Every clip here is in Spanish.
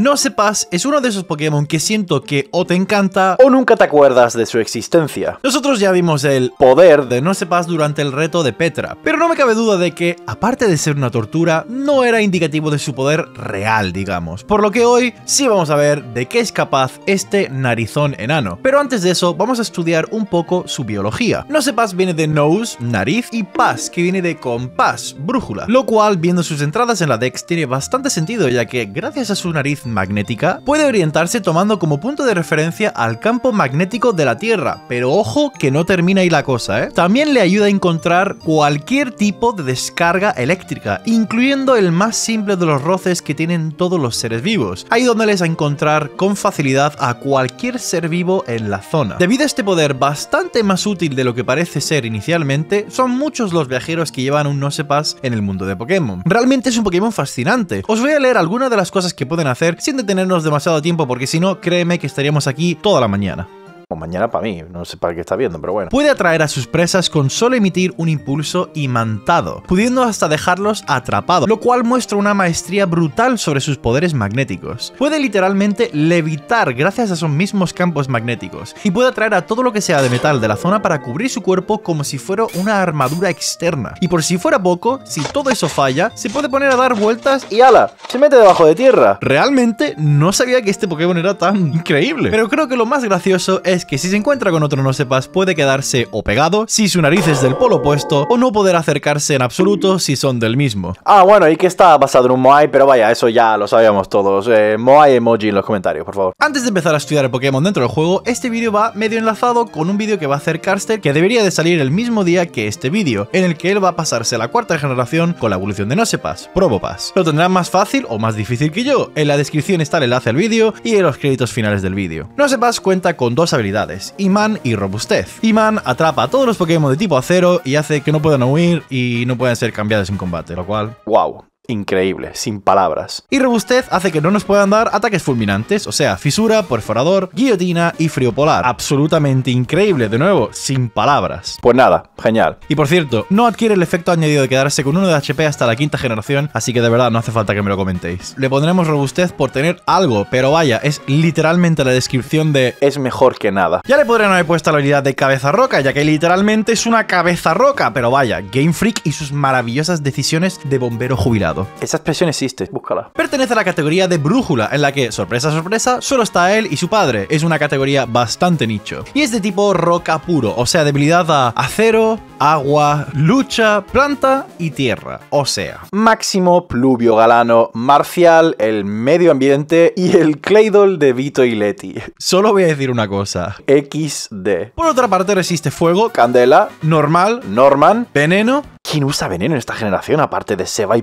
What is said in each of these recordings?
No sepas es uno de esos Pokémon que siento que o te encanta o nunca te acuerdas de su existencia. Nosotros ya vimos el poder de No sepas durante el reto de Petra, pero no me cabe duda de que, aparte de ser una tortura, no era indicativo de su poder real, digamos. Por lo que hoy sí vamos a ver de qué es capaz este narizón enano. Pero antes de eso, vamos a estudiar un poco su biología. No sepas viene de nose, nariz, y pas, que viene de compás, brújula. Lo cual, viendo sus entradas en la Dex, tiene bastante sentido, ya que gracias a su nariz magnética, puede orientarse tomando como punto de referencia al campo magnético de la Tierra. Pero ojo que no termina ahí la cosa, ¿eh? También le ayuda a encontrar cualquier tipo de descarga eléctrica, incluyendo el más simple de los roces que tienen todos los seres vivos, ayudándoles a encontrar con facilidad a cualquier ser vivo en la zona. Debido a este poder bastante más útil de lo que parece ser inicialmente, son muchos los viajeros que llevan un no sepas en el mundo de Pokémon. Realmente es un Pokémon fascinante. Os voy a leer algunas de las cosas que pueden hacer sin detenernos demasiado tiempo porque si no, créeme que estaríamos aquí toda la mañana. O mañana para mí, no sé para qué está viendo, pero bueno. Puede atraer a sus presas con solo emitir un impulso imantado, pudiendo hasta dejarlos atrapados, lo cual muestra una maestría brutal sobre sus poderes magnéticos. Puede literalmente levitar gracias a esos mismos campos magnéticos, y puede atraer a todo lo que sea de metal de la zona para cubrir su cuerpo como si fuera una armadura externa. Y por si fuera poco, si todo eso falla, se puede poner a dar vueltas Y ala, se mete debajo de tierra. Realmente no sabía que este Pokémon era tan increíble. Pero creo que lo más gracioso es que si se encuentra con otro no sepas puede quedarse o pegado si su nariz es del polo opuesto o no poder acercarse en absoluto si son del mismo. Ah, bueno, y que está basado en un Moai, pero vaya, eso ya lo sabíamos todos. Eh, Moai emoji en los comentarios, por favor. Antes de empezar a estudiar el Pokémon dentro del juego, este vídeo va medio enlazado con un vídeo que va a hacer Carster que debería de salir el mismo día que este vídeo, en el que él va a pasarse a la cuarta generación con la evolución de no sepas, Probopass. Lo tendrá más fácil o más difícil que yo. En la descripción está el enlace al vídeo y en los créditos finales del vídeo. No sepas cuenta con dos habilidades, Iman y Robustez. Iman atrapa a todos los Pokémon de tipo acero y hace que no puedan huir y no puedan ser cambiados en combate, lo cual Wow. Increíble, sin palabras. y robustez hace que no nos puedan dar ataques fulminantes, o sea, fisura, perforador, guillotina y frío polar. Absolutamente increíble, de nuevo, sin palabras. Pues nada, genial. Y por cierto, no adquiere el efecto añadido de quedarse con uno de HP hasta la quinta generación, así que de verdad no hace falta que me lo comentéis. Le pondremos robustez por tener algo, pero vaya, es literalmente la descripción de... Es mejor que nada. Ya le podrían haber puesto la habilidad de cabeza roca, ya que literalmente es una cabeza roca, pero vaya, Game Freak y sus maravillosas decisiones de bombero jubilado. Esa expresión existe, búscala. Pertenece a la categoría de brújula, en la que, sorpresa, sorpresa, solo está él y su padre. Es una categoría bastante nicho. Y es de tipo roca puro, o sea, debilidad a acero, agua, lucha, planta y tierra. O sea, Máximo, Pluvio Galano, Marcial, el medio ambiente y el Claydol de Vito y Leti. solo voy a decir una cosa. XD. Por otra parte, resiste fuego, Candela, normal, Norman. veneno ¿Quién usa veneno en esta generación aparte de Seba y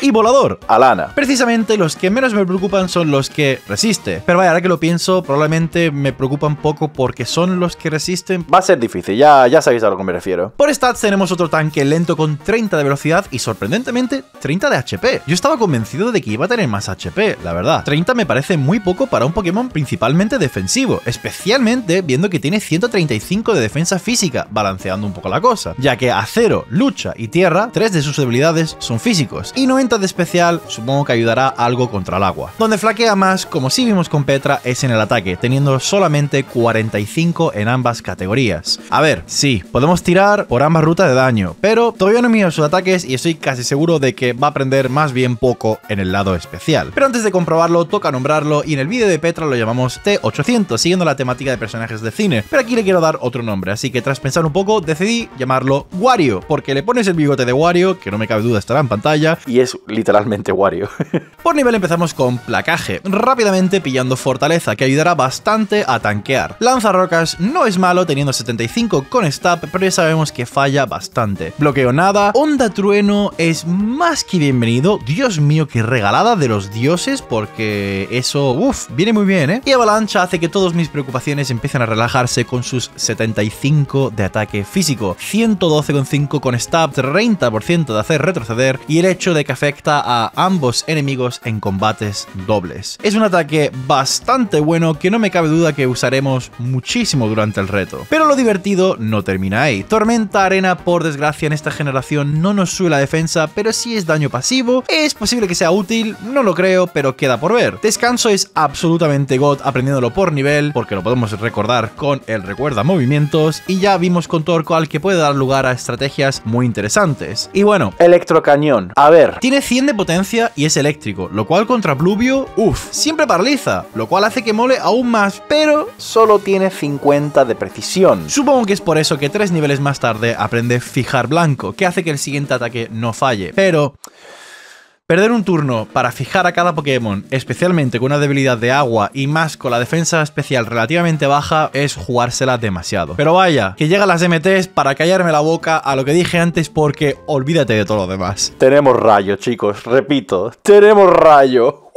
Y volador. Alana. Precisamente los que menos me preocupan son los que resiste. Pero vaya, ahora que lo pienso, probablemente me preocupan poco porque son los que resisten. Va a ser difícil, ya, ya sabéis a lo que me refiero. Por stats tenemos otro tanque lento con 30 de velocidad y sorprendentemente 30 de HP. Yo estaba convencido de que iba a tener más HP, la verdad. 30 me parece muy poco para un Pokémon principalmente defensivo, especialmente viendo que tiene 135 de defensa física, balanceando un poco la cosa, ya que acero, lucha y tierra, tres de sus debilidades son físicos, y 90 de especial supongo que ayudará algo contra el agua. Donde flaquea más, como sí vimos con Petra, es en el ataque, teniendo solamente 45 en ambas categorías. A ver, sí, podemos tirar por ambas rutas de daño, pero todavía no miro sus ataques y estoy casi seguro de que va a aprender más bien poco en el lado especial. Pero antes de comprobarlo, toca nombrarlo y en el vídeo de Petra lo llamamos T800, siguiendo la temática de personajes de cine. Pero aquí le quiero dar otro nombre, así que tras pensar un poco, decidí llamarlo Wario, porque le pones el bigote de Wario, que no me cabe duda estará en pantalla, Y es literalmente Wario. por nivel empezamos con placaje, rápidamente pillando fortaleza, que ayudará bastante a tanquear. Lanzarrocas no es malo teniendo 75 con stab, pero ya sabemos que falla bastante. Bloqueo nada, onda trueno es más que bienvenido, Dios mío, qué regalada de los dioses, porque eso, uff, viene muy bien, ¿eh? Y avalancha hace que todas mis preocupaciones empiecen a relajarse con sus 75 de ataque físico, 112,5 con stab 30% de hacer retroceder y el hecho de que afecta a ambos enemigos en combates dobles. Es un ataque bastante bueno que no me cabe duda que usaremos muchísimo durante el reto. Pero lo divertido no termina ahí. Tormenta Arena, por desgracia, en esta generación no nos sube la defensa, pero sí es daño pasivo. Es posible que sea útil, no lo creo, pero queda por ver. Descanso es absolutamente God aprendiéndolo por nivel, porque lo podemos recordar con el recuerda movimientos, y ya vimos con Torqual que puede dar lugar a estrategias muy interesantes. Y bueno, Electrocañón. A ver. Tiene 100 de potencia y es eléctrico, lo cual contra Pluvio, uff, siempre paraliza, lo cual hace que mole aún más, pero Solo tiene 50 de precisión. Supongo que es por eso que tres niveles más tarde aprende fijar blanco, que hace que el siguiente ataque no falle. Pero perder un turno para fijar a cada Pokémon, especialmente con una debilidad de agua y más con la defensa especial relativamente baja, es jugársela demasiado. Pero vaya, que llegan las MTs para callarme la boca a lo que dije antes porque olvídate de todo lo demás. Tenemos rayo, chicos. Repito. Tenemos rayo.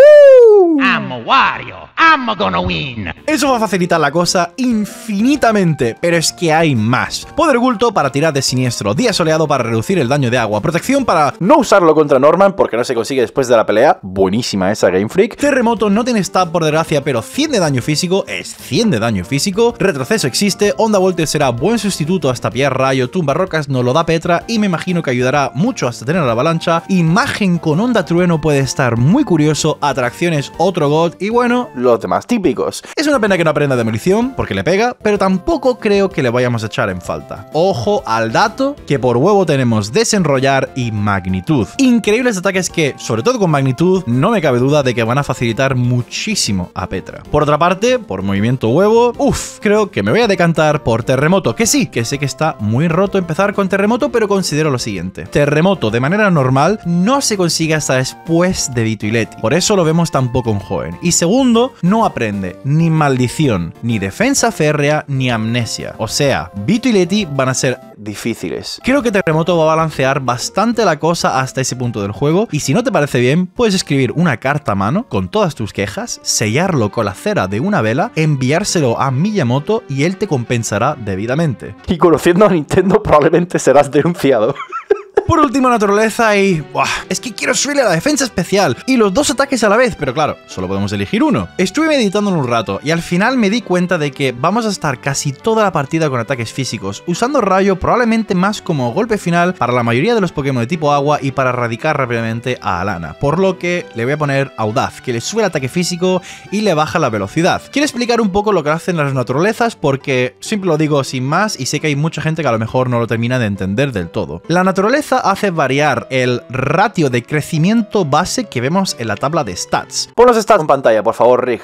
I'm Wario. I'm gonna win. Eso va a facilitar la cosa infinitamente, pero es que hay más. Poder oculto para tirar de siniestro, día soleado para reducir el daño de agua, protección para No usarlo contra Norman porque no se consigue después de la pelea. Buenísima esa Game Freak. Terremoto no tiene stab por desgracia, pero 100 de daño físico es 100 de daño físico. Retroceso existe, Onda Volter será buen sustituto hasta pillar rayo, tumba rocas no lo da Petra y me imagino que ayudará mucho hasta tener la avalancha. Imagen con Onda Trueno puede estar muy curioso, atracciones otro god y bueno, Los demás típicos. es una pena que no aprenda demolición, porque le pega, pero tampoco creo que le vayamos a echar en falta. Ojo al dato, que por huevo tenemos desenrollar y magnitud. Increíbles ataques que, sobre todo con magnitud, no me cabe duda de que van a facilitar muchísimo a Petra. Por otra parte, por movimiento huevo, uff, creo que me voy a decantar por terremoto, que sí, que sé que está muy roto empezar con terremoto, pero considero lo siguiente. Terremoto de manera normal no se consigue hasta después de Leti. Por eso lo vemos tan poco en joven. Y segundo, no aprende ni maldición, ni defensa férrea, ni amnesia. O sea, Vito y Leti van a ser Difíciles. Creo que Terremoto va a balancear bastante la cosa hasta ese punto del juego y si no te parece bien, puedes escribir una carta a mano con todas tus quejas, sellarlo con la cera de una vela, enviárselo a Miyamoto y él te compensará debidamente. Y conociendo a Nintendo probablemente serás denunciado. Por último, naturaleza y... ¡buah! Es que quiero subirle la defensa especial y los dos ataques a la vez, pero claro, solo podemos elegir uno. Estuve meditándolo un rato y al final me di cuenta de que vamos a estar casi toda la partida con ataques físicos, usando rayo probablemente más como golpe final para la mayoría de los Pokémon de tipo agua y para erradicar rápidamente a Alana. Por lo que le voy a poner Audaz, que le sube el ataque físico y le baja la velocidad. Quiero explicar un poco lo que hacen las naturalezas porque siempre lo digo sin más y sé que hay mucha gente que a lo mejor no lo termina de entender del todo. La naturaleza hace variar el ratio de crecimiento base que vemos en la tabla de stats. Pon los stats en pantalla, por favor, Rig.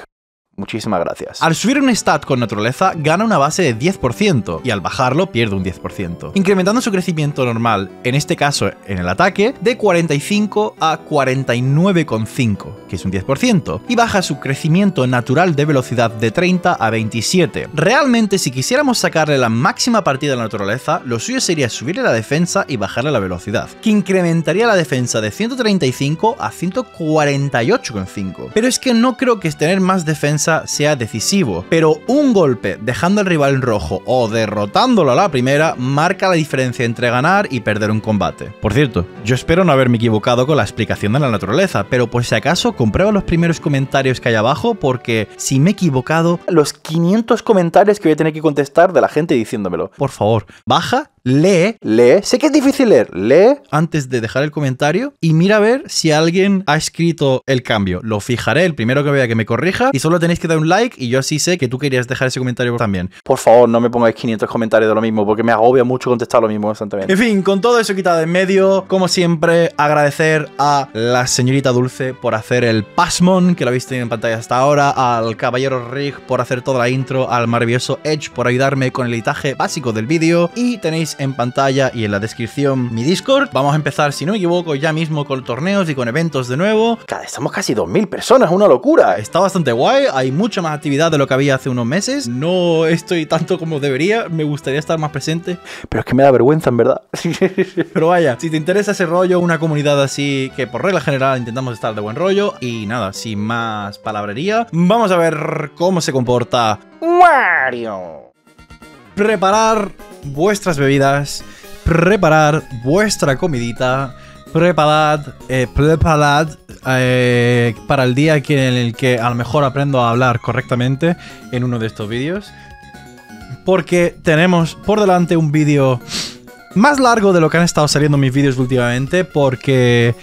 Muchísimas gracias. Al subir un stat con naturaleza gana una base de 10% y al bajarlo pierde un 10%, incrementando su crecimiento normal, en este caso en el ataque, de 45 a 49,5, que es un 10%, y baja su crecimiento natural de velocidad de 30 a 27. Realmente si quisiéramos sacarle la máxima partida de la naturaleza, lo suyo sería subirle la defensa y bajarle la velocidad, que incrementaría la defensa de 135 a 148,5. Pero es que no creo que tener más defensa sea decisivo, pero un golpe dejando al rival en rojo o derrotándolo a la primera marca la diferencia entre ganar y perder un combate. Por cierto, yo espero no haberme equivocado con la explicación de la naturaleza, pero por si acaso comprueba los primeros comentarios que hay abajo porque si me he equivocado, Los 500 comentarios que voy a tener que contestar de la gente diciéndomelo. por favor, baja, lee Lee. Sé que es difícil leer. Lee. antes de dejar el comentario y mira a ver si alguien ha escrito el cambio. Lo fijaré el primero que vea que me corrija y solo tenéis que dar un like y yo así sé que tú querías dejar ese comentario también. Por favor, no me pongáis 500 comentarios de lo mismo porque me agobia mucho contestar lo mismo constantemente. En fin, con todo eso quitado en medio, como siempre, agradecer a la señorita Dulce por hacer el Pasmon, que lo habéis tenido en pantalla hasta ahora, al caballero Rig por hacer toda la intro, al maravilloso Edge por ayudarme con el editaje básico del vídeo, y tenéis en pantalla y en la descripción mi Discord. Vamos a empezar, si no me equivoco, ya mismo con torneos y con eventos de nuevo. Cada- Estamos casi 2.000 personas, una locura. Está bastante guay, hay mucha más actividad de lo que había hace unos meses. No estoy tanto como debería, me gustaría estar más presente. Pero es que me da vergüenza, en verdad. Pero vaya, si te interesa ese rollo, una comunidad así que por regla general intentamos estar de buen rollo y nada, sin más palabrería, vamos a ver cómo se comporta Wario. preparar vuestras bebidas, preparar vuestra comidita, preparad, eh, preparad eh, para el día que- en el que a lo mejor aprendo a hablar correctamente en uno de estos vídeos. Porque tenemos por delante un vídeo más largo de lo que han estado saliendo mis vídeos últimamente. Porque...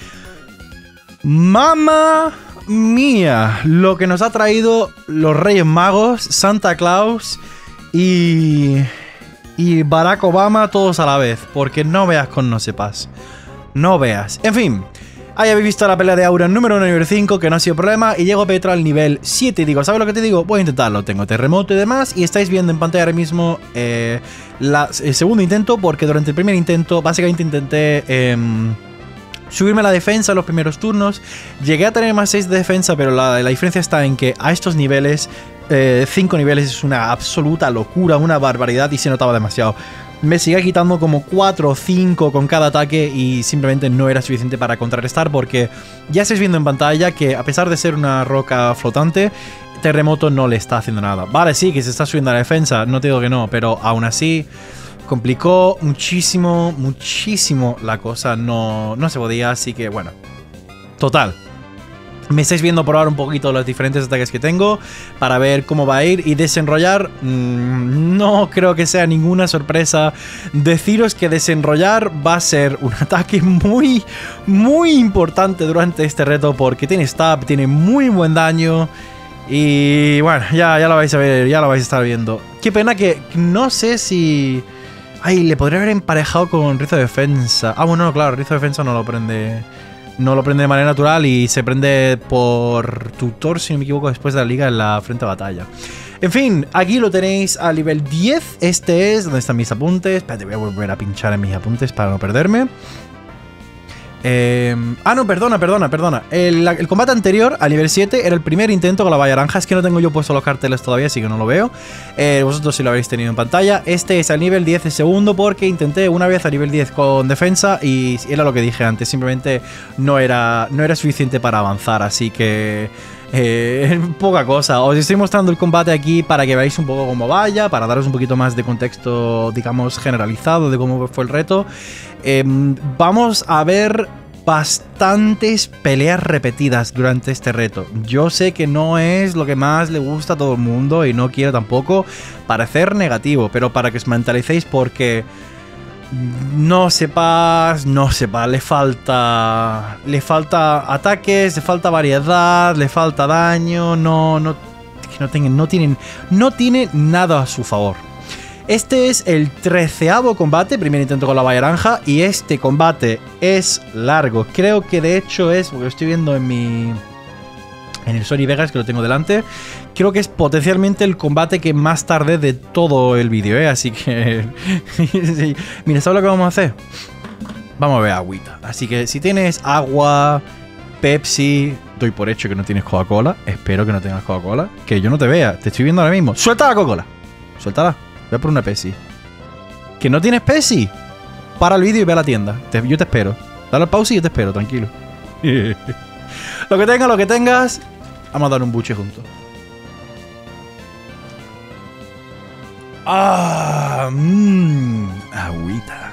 Mamma mía, lo que nos ha traído los Reyes Magos, Santa Claus y... Y Barack Obama todos a la vez. Porque no veas con no sepas. No veas. En fin. Ahí habéis visto la pelea de Aura número 1 y nivel 5, que no ha sido problema, y llego Petra al nivel 7 y digo, ¿sabes lo que te digo? Voy a intentarlo, tengo terremoto y demás, y estáis viendo en pantalla ahora mismo eh, la- el segundo intento, porque durante el primer intento básicamente intenté... em, subirme la defensa en los primeros turnos. Llegué a tener más 6 de defensa, pero la diferencia está en que a estos niveles, 5 niveles es una absoluta locura, una barbaridad y se notaba demasiado. Me seguía quitando como 4 o 5 con cada ataque y simplemente no era suficiente para contrarrestar porque ya estáis viendo en pantalla que a pesar de ser una roca flotante, Terremoto no le está haciendo nada. Vale, sí, que se está subiendo a la defensa, no te digo que no, pero aún así complicó muchísimo, muchísimo la cosa. No, no se podía, así que bueno. Total. Me estáis viendo probar un poquito los diferentes ataques que tengo para ver cómo va a ir y desenrollar. mm, no creo que sea ninguna sorpresa. Deciros que desenrollar va a ser un ataque muy, muy importante durante este reto porque tiene stab, tiene muy buen daño. Y bueno, ya, ya lo vais a ver, ya lo vais a estar viendo. Qué pena que no sé si. Ay, le podría haber emparejado con Rizo de Defensa. Ah, bueno, no, claro, Rizo de Defensa no lo prende. No lo prende de manera natural y se prende por tutor, si no me equivoco, después de la liga en la frente a batalla. En fin, aquí lo tenéis a nivel 10. Este es donde están mis apuntes. Espérate, voy a volver a pinchar en mis apuntes para no perderme. Eh, ah, no, perdona, perdona, perdona. El, combate anterior, a nivel 7, era el primer intento con la valla naranja. Es que no tengo yo puesto los carteles todavía, así que no lo veo. Eh, vosotros sí lo habréis tenido en pantalla. Este es al nivel 10 el segundo porque intenté una vez a nivel 10 con defensa y era lo que dije antes. Simplemente no era, no era suficiente para avanzar, así que... Eh, poca cosa. Os estoy mostrando el combate aquí para que veáis un poco cómo vaya, para daros un poquito más de contexto, digamos, generalizado de cómo fue el reto. Eh, vamos a ver bastantes peleas repetidas durante este reto. Yo sé que no es lo que más le gusta a todo el mundo y no quiero tampoco parecer negativo, pero para que os mentalicéis porque no sepas, no sepa, le falta le falta ataques, le falta variedad, le falta daño, no no no tienen no tienen no tiene nada a su favor. Este es el treceavo combate, primer intento con la valla naranja, y este combate es largo. Creo que de hecho es, porque lo estoy viendo en mi. En el Sony Vegas, que lo tengo delante. Creo que es potencialmente el combate que más tardé de todo el vídeo, ¿eh? Así que. Mira, ¿sabes lo que vamos a hacer? Vamos a ver agüita. Así que si tienes agua, Pepsi. Doy por hecho que no tienes Coca-Cola. Espero que no tengas Coca-Cola. Que yo no te vea. Te estoy viendo ahora mismo. ¡Suelta la Coca-Cola! Suéltala. Ve por una Pepsi. ¿Que no tienes Pepsi? Para el vídeo y ve a la tienda. Yo te espero. Dale al pause y yo te espero, tranquilo. lo que tengas, lo que tengas. Vamos a dar un buche juntos. Ah, mmm, agüita.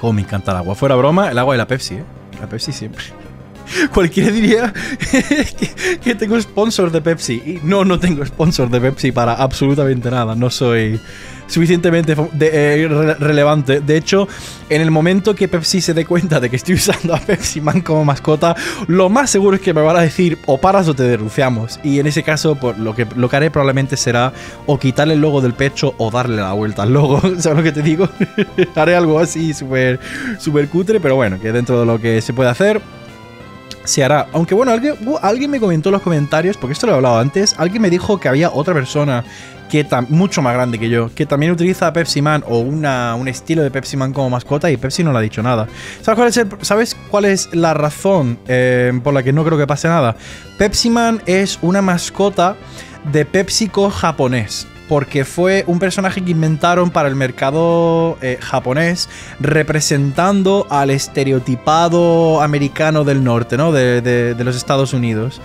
Cómo me encanta el agua. Fuera broma, el agua y la Pepsi, ¿eh? La Pepsi siempre. Cualquiera diría que, que tengo sponsor de Pepsi. Y no, no tengo sponsor de Pepsi para absolutamente nada. No soy suficientemente eh, re- relevante. De hecho, en el momento que Pepsi se dé cuenta de que estoy usando a Pepsi Man como mascota, lo más seguro es que me van a decir o paras o te denunciamos. Y en ese caso, pues, lo, que, lo que haré probablemente será o quitarle el logo del pecho o darle la vuelta al logo. ¿Sabes lo que te digo? haré algo así súper súper cutre, pero bueno, que dentro de lo que se puede hacer se hará. Aunque bueno, alguien, alguien me comentó en los comentarios, porque esto lo he hablado antes, alguien me dijo que había otra persona que mucho más grande que yo, que también utiliza a Pepsi Man o una, un estilo de Pepsi Man como mascota y Pepsi no le ha dicho nada. ¿Sabes cuál es, ¿sabes cuál es la razón eh, por la que no creo que pase nada? Pepsi Man es una mascota de PepsiCo japonés. Porque fue un personaje que inventaron para el mercado eh, japonés, representando al estereotipado americano del norte, ¿no? De- de los Estados Unidos.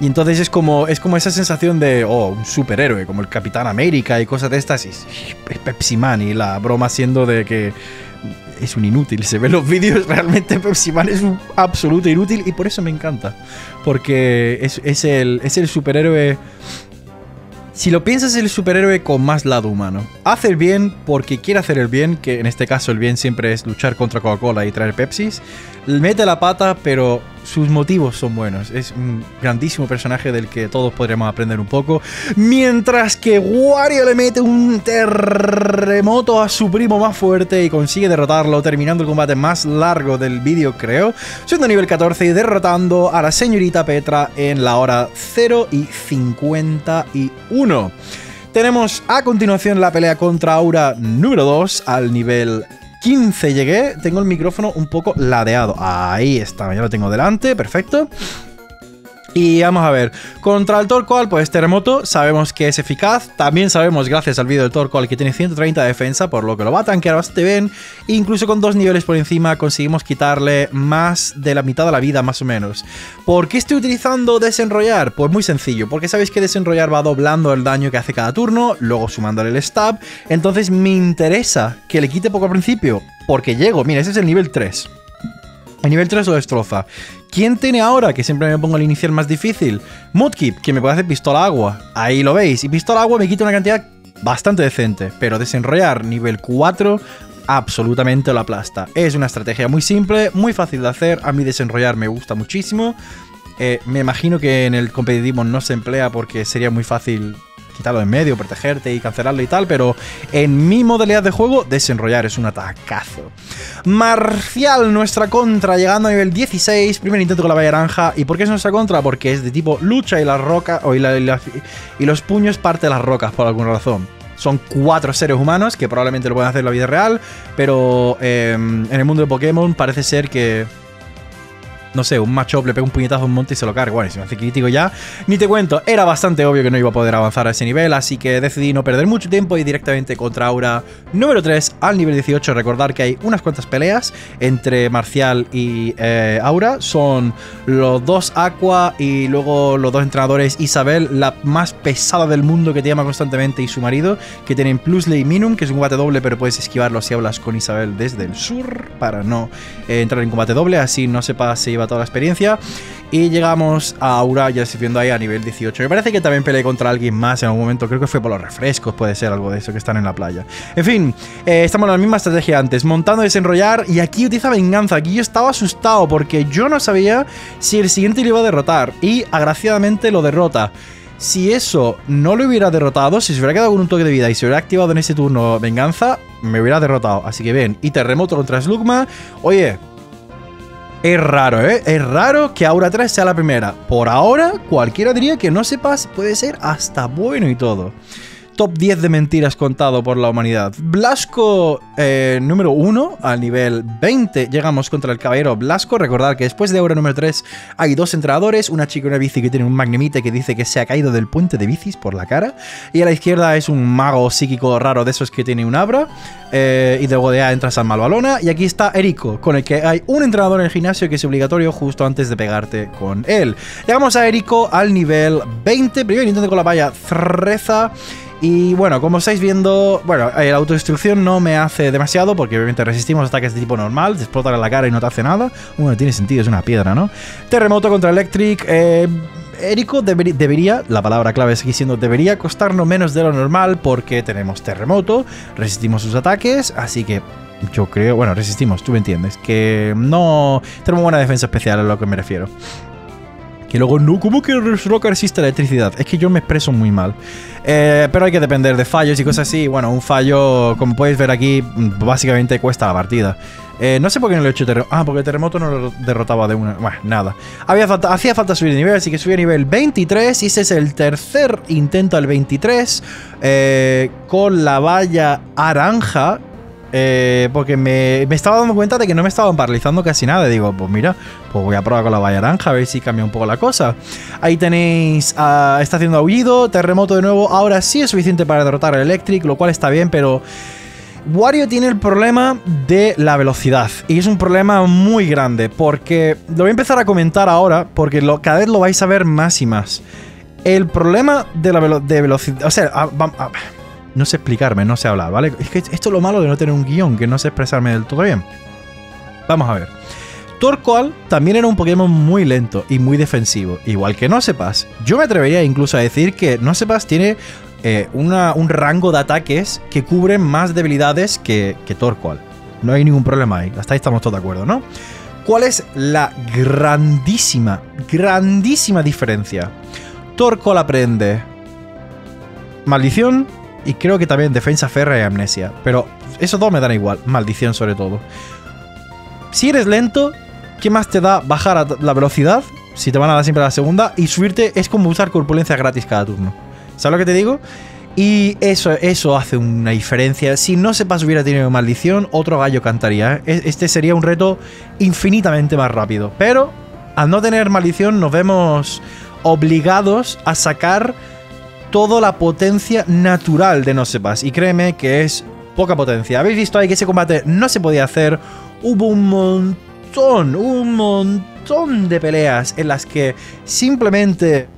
Y entonces es como, es como esa sensación de, oh, un superhéroe, como el Capitán América y cosas de estas. Y Pepsi Man y la broma siendo de que es un inútil. Se ven los vídeos, realmente Pepsi Man es un absoluto inútil y por eso me encanta. Porque es, es, el, es el superhéroe si lo piensas, es el superhéroe con más lado humano. Hace el bien porque quiere hacer el bien, que en este caso el bien siempre es luchar contra Coca-Cola y traer Pepsis. Mete la pata, pero sus motivos son buenos. Es un grandísimo personaje del que todos podremos aprender un poco. Mientras que Wario le mete un terremoto a su primo más fuerte y consigue derrotarlo, terminando el combate más largo del vídeo, creo. Siendo nivel 14 y derrotando a la señorita Petra en la hora 0 y 51. Tenemos a continuación la pelea contra Aura número 2 al nivel 15 llegué, tengo el micrófono un poco ladeado. Ahí está, ya lo tengo delante, perfecto. Y vamos a ver, contra el Torkoal, pues terremoto, sabemos que es eficaz. También sabemos, gracias al vídeo del Torkoal, que tiene 130 de defensa, por lo que lo va a tanquear bastante bien. Incluso con dos niveles por encima conseguimos quitarle más de la mitad de la vida, más o menos. ¿Por qué estoy utilizando desenrollar? Pues muy sencillo, porque sabéis que desenrollar va doblando el daño que hace cada turno, luego sumándole el stab. Entonces me interesa que le quite poco al principio, porque llego, mira, ese es el nivel 3. El nivel 3 lo destroza. ¿Quién tiene ahora? Que siempre me pongo el inicial más difícil. Mudkip, que me puede hacer pistola agua. Ahí lo veis. Y pistola agua me quita una cantidad bastante decente. Pero desenrollar nivel 4 absolutamente lo aplasta. Es una estrategia muy simple, muy fácil de hacer. A mí desenrollar me gusta muchísimo. Eh, me imagino que en el competitivo no se emplea porque sería muy fácil quitarlo en medio, protegerte y cancelarlo y tal, pero en mi modalidad de juego, desenrollar es un atacazo. Marcial, nuestra contra, llegando a nivel 16, primer intento con la valla naranja. ¿Y por qué es nuestra contra? Porque es de tipo lucha y la roca, o y, los puños parte de las rocas, por alguna razón. Son cuatro seres humanos que probablemente lo pueden hacer en la vida real, pero em, en el mundo de Pokémon parece ser que no sé, un matchup le pega un puñetazo a un monte y se lo carga. Bueno, y si me hace crítico ya, ni te cuento. Era bastante obvio que no iba a poder avanzar a ese nivel, así que decidí no perder mucho tiempo y directamente contra Aura número 3 al nivel 18. Recordar que hay unas cuantas peleas entre Marcial y eh, Aura. Son los dos Aqua y luego los dos entrenadores Isabel, la más pesada del mundo que te llama constantemente, y su marido, que tienen Plusle y Minum, que es un combate doble, pero puedes esquivarlo si hablas con Isabel desde el sur para no eh, entrar en combate doble, así no sepa si iba toda la experiencia. Y llegamos a Aura ya sirviendo ahí a nivel 18. Me parece que también peleé contra alguien más en algún momento. Creo que fue por los refrescos, puede ser algo de eso, que están en la playa. En fin, eh, estamos en la misma estrategia antes. Montando, desenrollar. Y aquí utiliza venganza. Aquí yo estaba asustado porque yo no sabía si el siguiente lo iba a derrotar. Y agraciadamente lo derrota. Si eso no lo hubiera derrotado, si se hubiera quedado con un toque de vida y se hubiera activado en ese turno venganza, me hubiera derrotado. Así que ven, y terremoto contra Slugma. Oye, es raro, ¿eh? Es raro que Aura 3 sea la primera. Por ahora, cualquiera diría que no sepas, puede ser hasta bueno y todo top 10 de mentiras contado por la humanidad. Blasco eh, número 1 al nivel 20 llegamos contra el caballero Blasco. Recordad que después de Aura número 3 hay dos entrenadores, una chica y una bici que tiene un magnemite que dice que se ha caído del puente de bicis por la cara. Y a la izquierda es un mago psíquico raro de esos que tiene un abra. Eh, y luego de A entras al Malvalona. Y aquí está Erico, con el que hay un entrenador en el gimnasio que es obligatorio justo antes de pegarte con él. Llegamos a Erico al nivel 20. Primero intento con la valla Reza. Y bueno, como estáis viendo, bueno, eh, la autodestrucción no me hace demasiado porque obviamente resistimos ataques de tipo normal, te explota la cara y no te hace nada. Bueno, tiene sentido, es una piedra, ¿no? Terremoto contra Electric. Eh, Érico debería, la palabra clave sigue siendo debería costarnos menos de lo normal porque tenemos terremoto, resistimos sus ataques, así que yo creo, bueno, resistimos, tú me entiendes, que no tenemos buena defensa especial a lo que me refiero. Que luego, no, ¿cómo que Roca resiste electricidad? Es que yo me expreso muy mal. Eh, pero hay que depender de fallos y cosas así. Bueno, un fallo, como podéis ver aquí, básicamente cuesta la partida. Eh, no sé por qué no lo he hecho terremoto. Ah, porque el terremoto no lo derrotaba de una. Bueno, nada. Había hacía falta subir de nivel, así que subí a nivel 23. Y ese es el tercer intento al 23. Eh, con la valla naranja. Eh, porque me, estaba dando cuenta de que no me estaban paralizando casi nada. Digo, pues mira, pues voy a probar con la valla naranja a ver si cambia un poco la cosa. Ahí tenéis, uh, está haciendo aullido, terremoto de nuevo. Ahora sí es suficiente para derrotar al Electric, lo cual está bien, pero Wario tiene el problema de la velocidad y es un problema muy grande porque lo voy a empezar a comentar ahora porque cada vez lo vais a ver más y más. El problema de la de velocidad, o sea, no sé explicarme, no sé hablar, ¿vale? Es que esto es lo malo de no tener un guion, que no sé expresarme del todo bien. Vamos a ver. Torkoal también era un Pokémon muy lento y muy defensivo, igual que No Sepas. Yo me atrevería incluso a decir que No Sepas tiene eh, un rango de ataques que cubren más debilidades que, que Torkoal. No hay ningún problema ahí, hasta ahí estamos todos de acuerdo, ¿no? ¿Cuál es la grandísima, grandísima diferencia? Torkoal aprende maldición y creo que también defensa férrea y amnesia, pero esos dos me dan igual, maldición sobre todo. Si eres lento, ¿qué más te da bajar la velocidad? Si te van a dar siempre la segunda. Y subirte es como usar corpulencia gratis cada turno. ¿Sabes lo que te digo? Y eso, eso hace una diferencia. Si no sepas subir a tenido maldición, otro gallo cantaría. ¿eh? Este sería un reto infinitamente más rápido. Pero al no tener maldición nos vemos obligados a sacar toda la potencia natural de no sepas. Y créeme que es poca potencia. Habéis visto ahí que ese combate no se podía hacer. Hubo un montón un montón de peleas en las que simplemente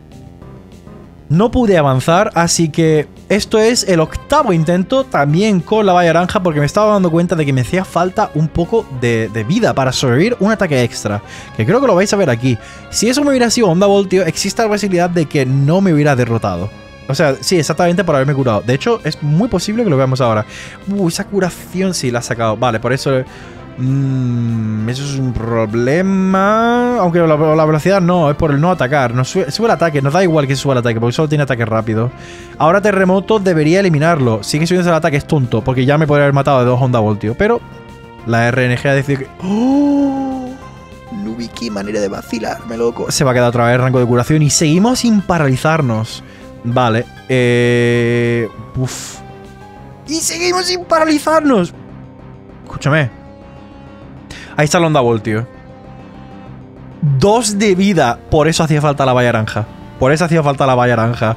no pude avanzar, así que esto es el octavo intento también con la valla naranja porque me estaba dando cuenta de que me hacía falta un poco de, vida para sobrevivir un ataque extra, que creo que lo vais a ver aquí. Si eso me hubiera sido Onda Voltio, existe la posibilidad de que no me hubiera derrotado. O sea, sí, exactamente por haberme curado. De hecho, es muy posible que lo veamos ahora. Uh, esa curación sí la ha sacado. Vale, por eso Mmm, eso es un problema. Aunque la, velocidad no, es por el no atacar. No sube, el ataque, nos da igual que suba el ataque, porque solo tiene ataque rápido. Ahora Terremoto debería eliminarlo. Sigue subiendo el ataque, es tonto, porque ya me podría haber matado de dos Honda Voltio. Pero la RNG ha decidido que. ¡Oh! Nubi, manera de vacilarme, loco. Se va a quedar otra vez rango de curación y seguimos sin paralizarnos. Vale. Eh. Y seguimos sin paralizarnos. Escúchame. Ahí está el Onda Voltio. Dos de vida. Por eso hacía falta la valla naranja. Por eso hacía falta la valla naranja.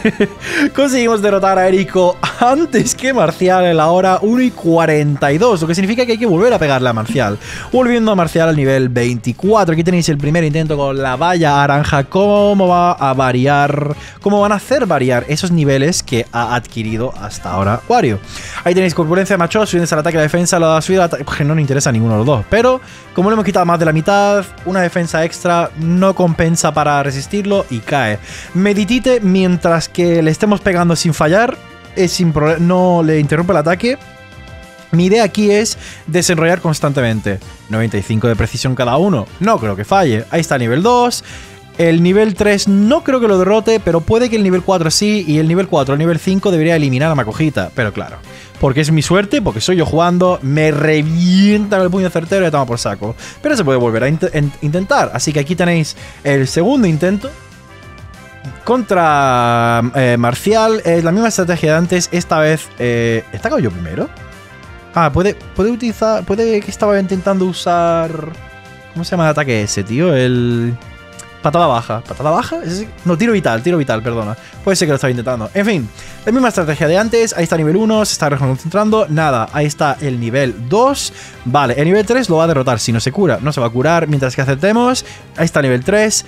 Conseguimos derrotar a Eriko antes que Marcial en la hora 1 y 42, lo que significa que hay que volver a pegarle a Marcial. Volviendo a Marcial al nivel 24. Aquí tenéis el primer intento con la valla naranja. ¿Cómo va a variar? ¿Cómo van a hacer variar esos niveles que ha adquirido hasta ahora Wario? Ahí tenéis corpulencia de macho, subiendo al ataque la defensa, la subida que no nos interesa ninguno de los dos. Pero como le hemos quitado más de la mitad, una defensa extra no compensa para resistirlo y cae. Meditite mientras que le estemos pegando sin fallar, es sin no le interrumpe el ataque. Mi idea aquí es desenrollar constantemente. 95 de precisión cada uno. No creo que falle. Ahí está nivel 2. El nivel 3 no creo que lo derrote, pero puede que el nivel 4 sí. Y el nivel 4, el nivel 5 debería eliminar a Makojita. Pero claro, porque es mi suerte, porque soy yo jugando, me revientan el puño certero y toma por saco. Pero se puede volver a intentar. Así que aquí tenéis el segundo intento contra eh, Marcial es la misma estrategia de antes. Esta vez. Eh, ¿Está yo primero? Ah, puede, puede utilizar. Puede que estaba intentando usar. ¿Cómo se llama el ataque ese, tío? El. Patada baja. ¿Patada baja? No, tiro vital, tiro vital, perdona. Puede ser que lo estaba intentando. En fin, la misma estrategia de antes. Ahí está nivel 1, se está concentrando. Nada, ahí está el nivel 2. Vale, el nivel 3 lo va a derrotar si no se cura. No se va a curar mientras que aceptemos. Ahí está el nivel 3.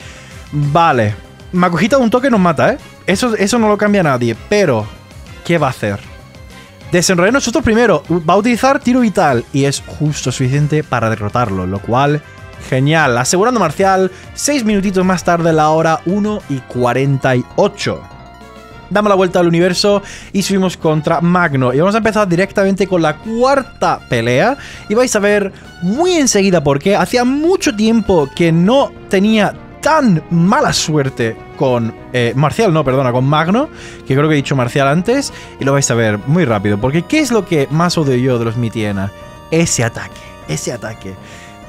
Vale, Makojita de un toque nos mata, ¿eh? Eso, eso no lo cambia nadie. Pero, ¿qué va a hacer? Desenrollar nosotros primero. Va a utilizar tiro vital. Y es justo suficiente para derrotarlo. Lo cual, genial. Asegurando marcial. 6 minutitos más tarde, la hora 1 y 48. Damos la vuelta al universo y subimos contra Magno. Y vamos a empezar directamente con la cuarta pelea. Y vais a ver muy enseguida por qué. Hacía mucho tiempo que no tenía tan mala suerte con eh, Marcial, no, perdona, con Magno, que creo que he dicho Marcial antes, y lo vais a ver muy rápido, porque ¿qué es lo que más odio yo de los Mitiena? Ese ataque, ese ataque.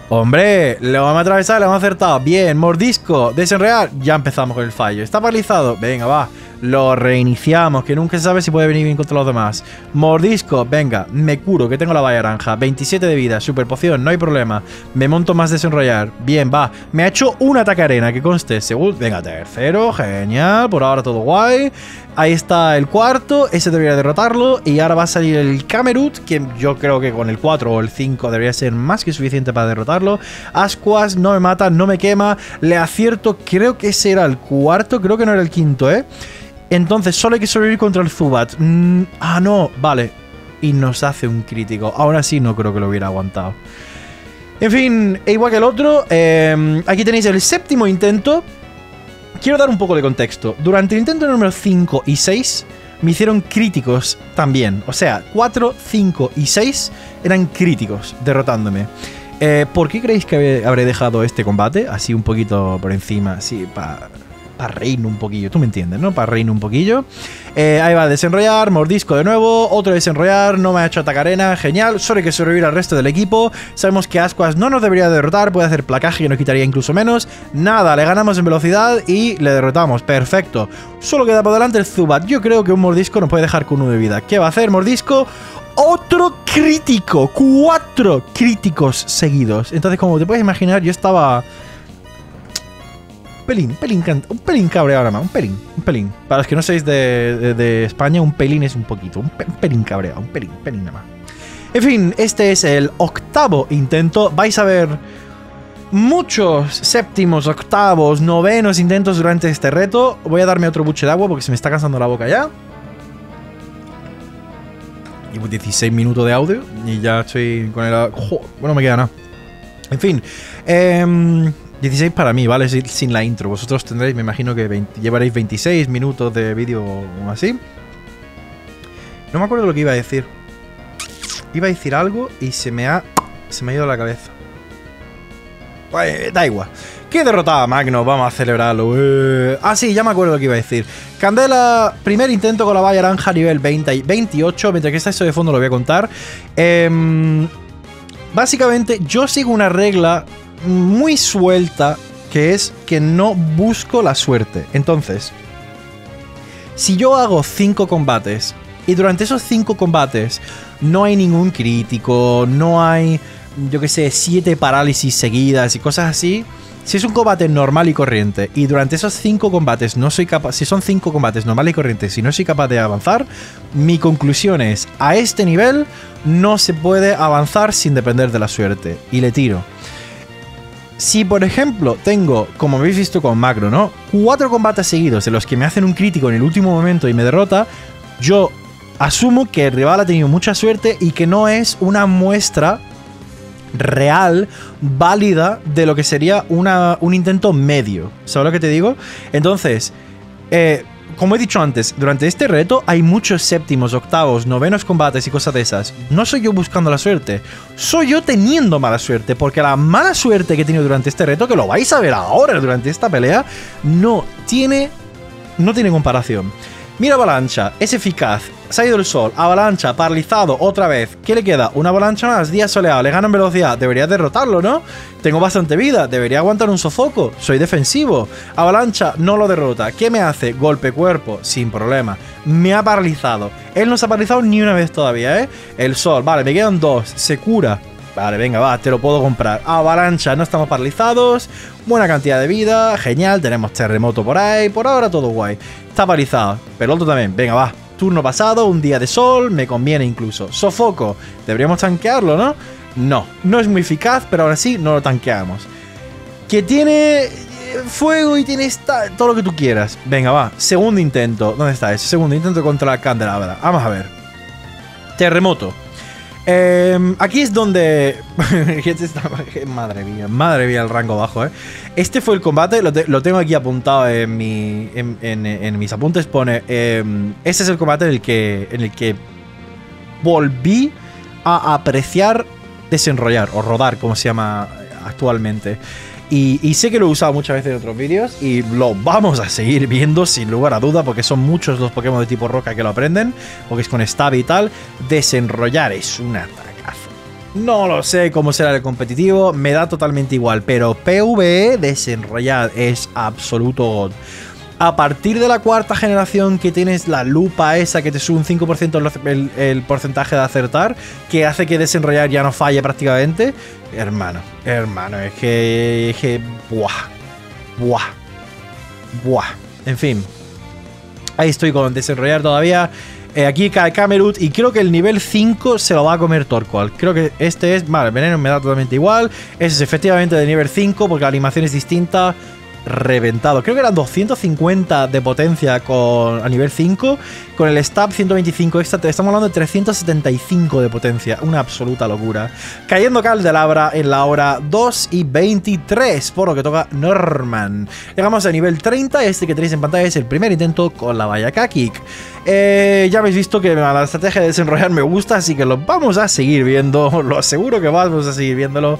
Hombre, le vamos a atravesar, le vamos a acertado. Bien, mordisco, desenrear. Ya empezamos con el fallo. Está paralizado. Venga, va. Lo reiniciamos, que nunca se sabe si puede venir bien contra los demás. Mordisco, venga, me curo, que tengo la valla naranja. 27 de vida, super poción, no hay problema. Me monto más desenrollar. Bien, va. Me ha hecho un ataque arena, que conste. Según, venga, tercero, genial. Por ahora todo guay. Ahí está el cuarto, ese debería derrotarlo. Y ahora va a salir el Camerut, que yo creo que con el 4 o el 5 debería ser más que suficiente para derrotarlo. Ascuas no me mata, no me quema. Le acierto, creo que ese era el cuarto, creo que no era el quinto, ¿eh? Entonces solo hay que sobrevivir contra el Zubat. Mm, ah, no, vale. Y nos hace un crítico. Ahora sí no creo que lo hubiera aguantado. En fin, e igual que el otro, eh, aquí tenéis el séptimo intento. Quiero dar un poco de contexto. Durante el intento número 5 y 6 me hicieron críticos también. O sea, 4, 5 y 6 eran críticos derrotándome. Eh, ¿Por qué creéis que habré dejado este combate? Así un poquito por encima, así para para reino un poquillo, tú me entiendes, ¿no? Para reino un poquillo. Eh, ahí va desenrollar, mordisco de nuevo, otro desenrollar, no me ha hecho atacar arena, genial, solo hay que sobrevivir al resto del equipo. Sabemos que Ascuas no nos debería derrotar, puede hacer placaje y nos quitaría incluso menos. Nada, le ganamos en velocidad y le derrotamos, perfecto. Solo queda por delante el Zubat, yo creo que un mordisco nos puede dejar con uno de vida. ¿Qué va a hacer mordisco? Otro crítico, cuatro críticos seguidos. Entonces, como te puedes imaginar, yo estaba pelín, pelín, un pelín cabreado nada más, un pelín, un pelín. Para los que no seáis de, España, un pelín es un poquito, un, pelín cabreado, un pelín, pelín nada más. En fin, este es el octavo intento. Vais a ver muchos séptimos, octavos, novenos intentos durante este reto. Voy a darme otro buche de agua porque se me está cansando la boca ya. Llevo 16 minutos de audio y ya estoy con el... bueno, me queda nada. En fin. Eh, 16 para mí, ¿vale? Sin la intro. Vosotros tendréis, me imagino que llevaréis 26 minutos de vídeo o así. No me acuerdo lo que iba a decir. Iba a decir algo y se me ha, se me ha ido la cabeza. da igual. ¿Qué derrotaba Magno? Vamos a celebrarlo. Eh. Ah, sí, ya me acuerdo lo que iba a decir. Candela, primer intento con la valla naranja nivel 20, 28. Mientras que está esto de fondo lo voy a contar. Em, básicamente, yo sigo una regla muy suelta que es que no busco la suerte. Entonces, si yo hago 5 combates y durante esos 5 combates no hay ningún crítico, no hay, yo que sé, 7 parálisis seguidas y cosas así, si es un combate normal y corriente y durante esos 5 combates no soy capaz, si son 5 combates normal y corrientes y no soy capaz de avanzar, mi conclusión es, a este nivel no se puede avanzar sin depender de la suerte y le tiro. Si, por ejemplo, tengo, como habéis visto con Macro, ¿no? Cuatro combates seguidos en los que me hacen un crítico en el último momento y me derrota, yo asumo que el rival ha tenido mucha suerte y que no es una muestra real, válida, de lo que sería una, un intento medio. ¿Sabes lo que te digo? Entonces, eh, como he dicho antes, durante este reto hay muchos séptimos, octavos, novenos combates y cosas de esas. No soy yo buscando la suerte, soy yo teniendo mala suerte, porque la mala suerte que he tenido durante este reto, que lo vais a ver ahora durante esta pelea, no tiene, no tiene comparación. Mira avalancha, es eficaz, se ha ido el sol, avalancha, paralizado, otra vez. ¿Qué le queda? Una avalancha más, día soleado, le gano en velocidad. Debería derrotarlo, ¿no? Tengo bastante vida, debería aguantar un sofoco. Soy defensivo. Avalancha no lo derrota. ¿Qué me hace? Golpe cuerpo, sin problema. Me ha paralizado. Él no se ha paralizado ni una vez todavía, ¿eh? El sol, vale, me quedan dos. Se cura. Vale, venga, va, te lo puedo comprar. Avalancha, no estamos paralizados. Buena cantidad de vida, genial. Tenemos terremoto por ahí. Por ahora todo guay. Está paralizado. Pero otro también. Venga, va. Turno pasado, un día de sol, me conviene incluso. Sofoco, deberíamos tanquearlo, ¿no? No, no es muy eficaz, pero ahora sí no lo tanqueamos. Que tiene eh, fuego y tiene todo lo que tú quieras. Venga, va. Segundo intento. ¿Dónde está ese? Segundo intento contra la candelabra. Vamos a ver. Terremoto. Em, aquí es donde. madre mía, madre mía, el rango bajo, ¿eh? Este fue el combate, lo, tengo aquí apuntado en, mi, en, mis apuntes. Pone: em, Este es el combate en el, que, en el que volví a apreciar desenrollar o rodar, como se llama actualmente. Y, sé que lo he usado muchas veces en otros vídeos y lo vamos a seguir viendo sin lugar a duda porque son muchos los Pokémon de tipo roca que lo aprenden, porque es con stab y tal. Desenrollar es un atacazo. No lo sé cómo será el competitivo, me da totalmente igual, pero PvE desenrollar es absoluto A partir de la cuarta generación que tienes la lupa esa que te sube un 5% el, el porcentaje de acertar, que hace que desenrollar ya no falle prácticamente. Hermano, hermano, es que... Es que buah. Buah. Buah. En fin. Ahí estoy con desenrollar todavía. Eh, aquí cae Camerut y creo que el nivel 5 se lo va a comer Torqual. Creo que este es... Vale, veneno me da totalmente igual. Ese es efectivamente de nivel 5 porque la animación es distinta reventado. Creo que eran 250 de potencia con, a nivel 5. Con el stab 125 extra, estamos hablando de 375 de potencia. Una absoluta locura. Cayendo Caldelabra en la hora 2 y 23, por lo que toca Norman. Llegamos a nivel 30. Este que tenéis en pantalla es el primer intento con la Bayaka Kick. Eh, ya habéis visto que la estrategia de desenrollar me gusta, así que lo vamos a seguir viendo. Lo aseguro que vamos a seguir viéndolo.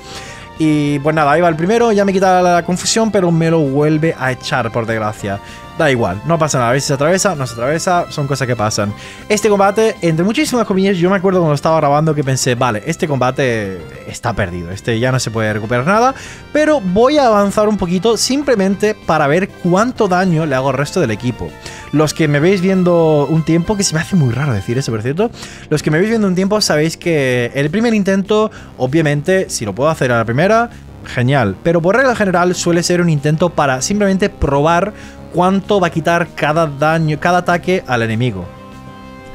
Y pues nada, ahí va el primero, ya me quita la confusión, pero me lo vuelve a echar, por desgracia. Da igual, no pasa nada. A veces se atraviesa, no se atraviesa, son cosas que pasan. Este combate, entre muchísimas comillas, yo me acuerdo cuando estaba grabando que pensé, vale, este combate está perdido, este ya no se puede recuperar nada, pero voy a avanzar un poquito simplemente para ver cuánto daño le hago al resto del equipo. Los que me veis viendo un tiempo, que se me hace muy raro decir eso, por cierto, los que me veis viendo un tiempo sabéis que el primer intento, obviamente, si lo puedo hacer a la primera, genial. Pero por regla general suele ser un intento para simplemente probar cuánto va a quitar cada daño, cada ataque al enemigo.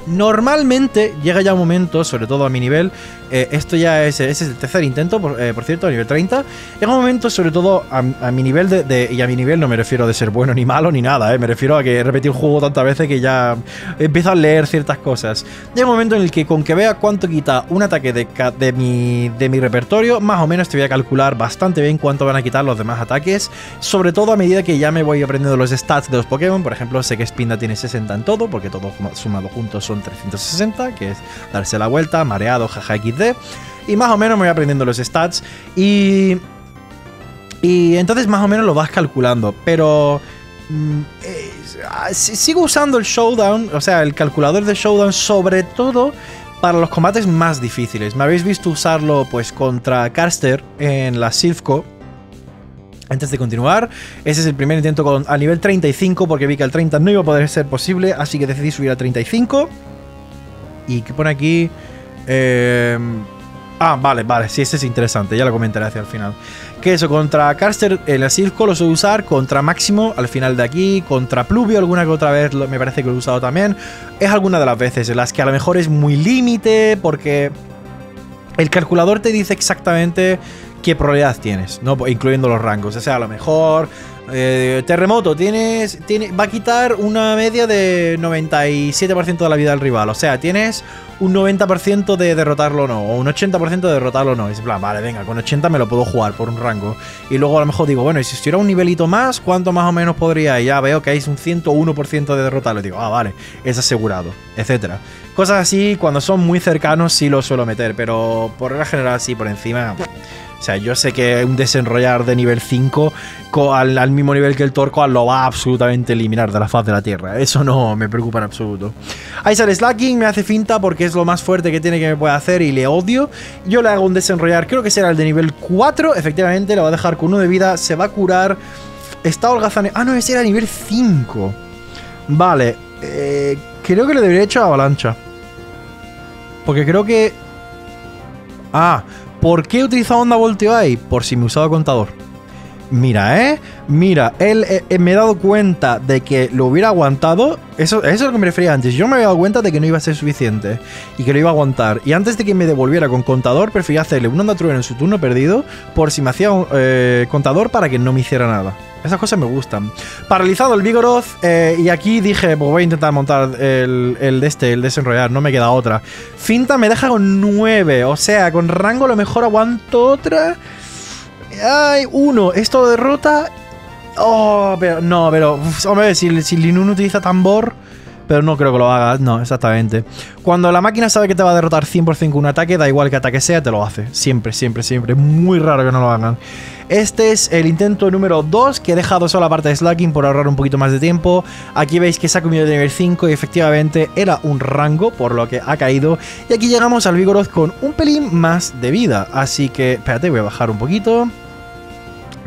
Normalmente llega ya un momento, sobre todo a mi nivel, eh, esto ya es, es el tercer intento, por, eh, cierto, a nivel 30. Llega un momento, sobre todo a, mi nivel de, Y a mi nivel no me refiero de ser bueno ni malo ni nada, eh, me refiero a que he repetido el juego tantas veces que ya empiezo a leer ciertas cosas. Llega un momento en el que con que vea cuánto quita un ataque de, de, mi, de mi repertorio, más o menos te voy a calcular bastante bien cuánto van a quitar los demás ataques. Sobre todo a medida que ya me voy aprendiendo los stats de los Pokémon. Por ejemplo, sé que Spinda tiene 60 en todo, porque todos sumados juntos son 360, que es darse la vuelta, mareado, jaja XD. Y más o menos me voy aprendiendo los stats. Y. Y entonces más o menos lo vas calculando. Pero. Mm, eh, sigo usando el showdown, o sea, el calculador de showdown, sobre todo para los combates más difíciles. Me habéis visto usarlo pues contra Caster en la Silphco. Antes de continuar, ese es el primer intento con, a nivel 35 porque vi que al 30 no iba a poder ser posible, así que decidí subir a 35. ¿Y qué pone aquí? Eh, ah, vale, vale, sí, ese es interesante, ya lo comentaré hacia el final. Que eso, contra Caster, el Asilco lo suelo usar, contra Máximo, al final de aquí, contra Pluvio, alguna que otra vez me parece que lo he usado también. Es alguna de las veces en las que a lo mejor es muy límite, porque el calculador te dice exactamente qué probabilidad tienes, ¿no? incluyendo los rangos. O sea, a lo mejor eh, terremoto, tienes, tiene, va a quitar una media de 97% de la vida del rival. O sea, tienes un 90% de derrotarlo o no, o un 80% de derrotarlo o no. Y es plan, vale, venga, con 80 me lo puedo jugar por un rango. Y luego a lo mejor digo, bueno, y si estuviera un nivelito más, ¿cuánto más o menos podría? Y ya veo que hay un 101% de derrotarlo. Y digo, ah, vale, es asegurado, etcétera. Cosas así, cuando son muy cercanos, sí lo suelo meter, pero por regla general, sí, por encima. O sea, yo sé que un desenrollar de nivel 5 al, mismo nivel que el Torco lo va a absolutamente eliminar de la faz de la Tierra. Eso no me preocupa en absoluto. Ahí sale Slacking, me hace finta porque es lo más fuerte que tiene que me puede hacer y le odio. Yo le hago un desenrollar, creo que será el de nivel 4. Efectivamente, le va a dejar con uno de vida, se va a curar. Está holgazane. Ah, no, ese era nivel 5. Vale, eh, creo que le debería echar avalancha. Porque creo que... Ah, ¿Por qué he utilizado onda volteo ahí? Por si me usaba contador. Mira, ¿eh? Mira, él eh, eh, me he dado cuenta de que lo hubiera aguantado. Eso, es lo que me refería antes. Yo me había dado cuenta de que no iba a ser suficiente y que lo iba a aguantar. Y antes de que me devolviera con contador, preferí hacerle un onda trueno en su turno perdido por si me hacía eh, contador para que no me hiciera nada. Esas cosas me gustan. Paralizado el Vigoroth. y aquí dije, pues voy a intentar montar el, el de este, el desenrollar. No me queda otra. Finta me deja con 9. O sea, con rango a lo mejor aguanto otra. Ay, uno. Esto derrota. Oh, pero. No, pero. hombre, si, si Linun utiliza tambor. Pero no creo que lo haga. No, exactamente. Cuando la máquina sabe que te va a derrotar 100% con un ataque, da igual que ataque sea, te lo hace. Siempre, siempre, siempre. Muy raro que no lo hagan. Este es el intento número 2 que he dejado solo la parte de slacking por ahorrar un poquito más de tiempo. Aquí veis que se ha comido de nivel 5 y efectivamente era un rango por lo que ha caído. Y aquí llegamos al Vigoroth con un pelín más de vida. Así que, espérate, voy a bajar un poquito.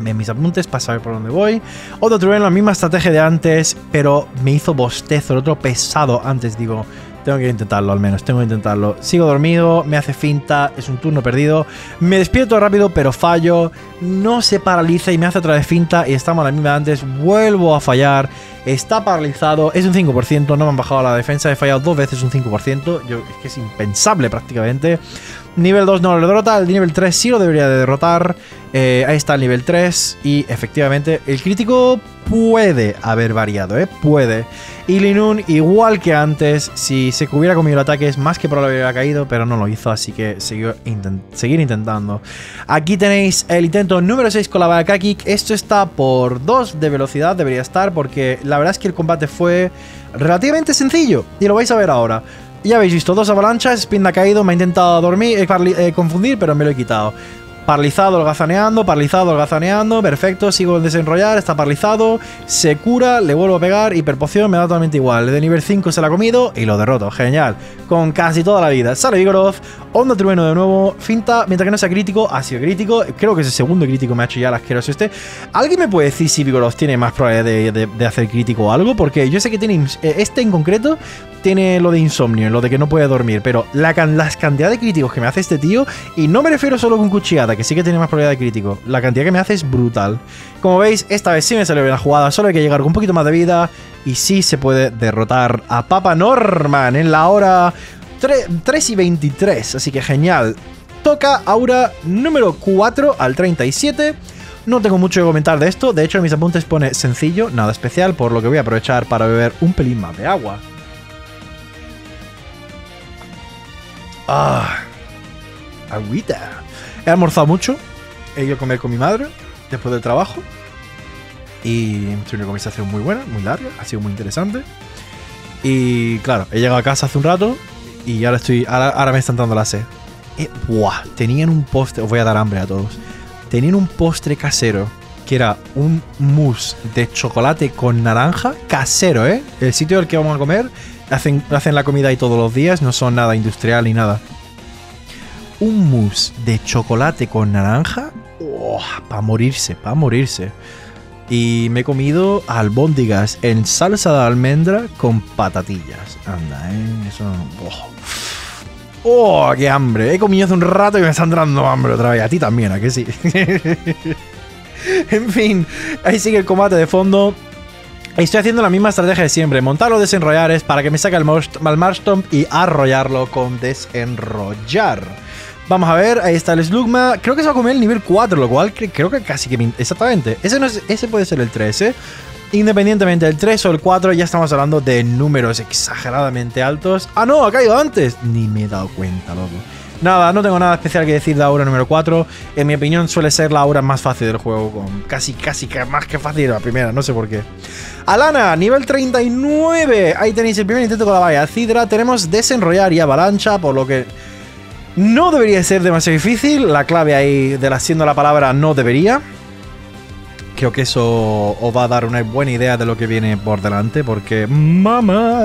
Mis apuntes para saber por dónde voy. Otro trueno, la misma estrategia de antes, pero me hizo bostezo, el otro pesado antes, digo. Tengo que intentarlo al menos, tengo que intentarlo. Sigo dormido, me hace finta, es un turno perdido. Me despierto rápido, pero fallo. No se paraliza y me hace otra vez finta y estamos a la misma de antes. Vuelvo a fallar. Está paralizado, es un 5%, no me han bajado la defensa, he fallado dos veces un 5%. Yo, es que es impensable prácticamente. Nivel 2 no lo derrota, el nivel 3 sí lo debería de derrotar. Eh, ahí está el nivel 3 y efectivamente el crítico puede haber variado, ¿eh? Puede. Y Linun, igual que antes, si se hubiera comido el ataque es más que probable hubiera caído, pero no lo hizo, así que seguir intentando. Aquí tenéis el intento número 6 con la vaca kick. Esto está por 2 de velocidad, debería estar, porque la verdad es que el combate fue relativamente sencillo. Y lo vais a ver ahora. Ya habéis visto, dos avalanchas, Spin ha caído, me ha intentado dormir, eh, confundir, pero me lo he quitado. Paralizado, holgazaneando, paralizado, holgazaneando, perfecto, sigo en desenrollar, está paralizado, se cura, le vuelvo a pegar, hiperpoción, me da totalmente igual. De nivel 5 se la ha comido y lo derroto, genial. Con casi toda la vida. Sale Vigoroth, onda trueno de nuevo, finta, mientras que no sea crítico, ha sido crítico, creo que es el segundo crítico me ha hecho ya el asqueroso este. ¿Alguien me puede decir si Vigoroth tiene más probabilidad de, hacer crítico o algo? Porque yo sé que tiene, eh, este en concreto tiene lo de insomnio, lo de que no puede dormir, pero la, las cantidad de críticos que me hace este tío, y no me refiero solo con cuchillada, que sí que tiene más probabilidad de crítico, la cantidad que me hace es brutal. Como veis, esta vez sí me salió bien la jugada, solo hay que llegar con un poquito más de vida y sí se puede derrotar a Papa Norman en la hora 3, y 23, así que genial. Toca aura número 4 al 37. No tengo mucho que comentar de esto, de hecho en mis apuntes pone sencillo, nada especial, por lo que voy a aprovechar para beber un pelín más de agua. Ah, agüita. He almorzado mucho. He ido a comer con mi madre después del trabajo. Y hemos tenido una conversación muy buena, muy larga. Ha sido muy interesante. Y claro, he llegado a casa hace un rato. Y ahora estoy. Ahora, me está entrando la sed. Eh, buah, tenían un postre. Os voy a dar hambre a todos. Tenían un postre casero. Que era un mousse de chocolate con naranja. Casero, ¿eh? El sitio al que vamos a comer Hacen, hacen la comida ahí todos los días, no son nada industrial ni nada. Un mousse de chocolate con naranja, oh, para morirse, para morirse. Y me he comido albóndigas en salsa de almendra con patatillas. Anda, ¿eh? Eso... Oh. oh, qué hambre! He comido hace un rato y me está entrando hambre otra vez. A ti también, ¿a que sí? en fin, ahí sigue el combate de fondo. Estoy haciendo la misma estrategia de siempre, montar los desenrollares para que me saque el, Marstomp y arrollarlo con desenrollar. Vamos a ver, ahí está el Slugma. Creo que se va a comer el nivel 4, lo cual creo que casi que... Exactamente. Ese, no es, ese puede ser el 3, ¿eh? Independientemente del 3 o el 4, ya estamos hablando de números exageradamente altos. ¡Ah, no! Ha caído antes. Ni me he dado cuenta, loco. Nada, no tengo nada especial que decir de aura número 4. En mi opinión suele ser la aura más fácil del juego, con casi, casi más que fácil la primera, no sé por qué. Alana, nivel 39. Ahí tenéis el primer intento con la valla. Cidra, tenemos desenrollar y avalancha, por lo que no debería ser demasiado difícil. La clave ahí de la siendo la palabra no debería. Creo que eso os va a dar una buena idea de lo que viene por delante, porque... ¡Mamá!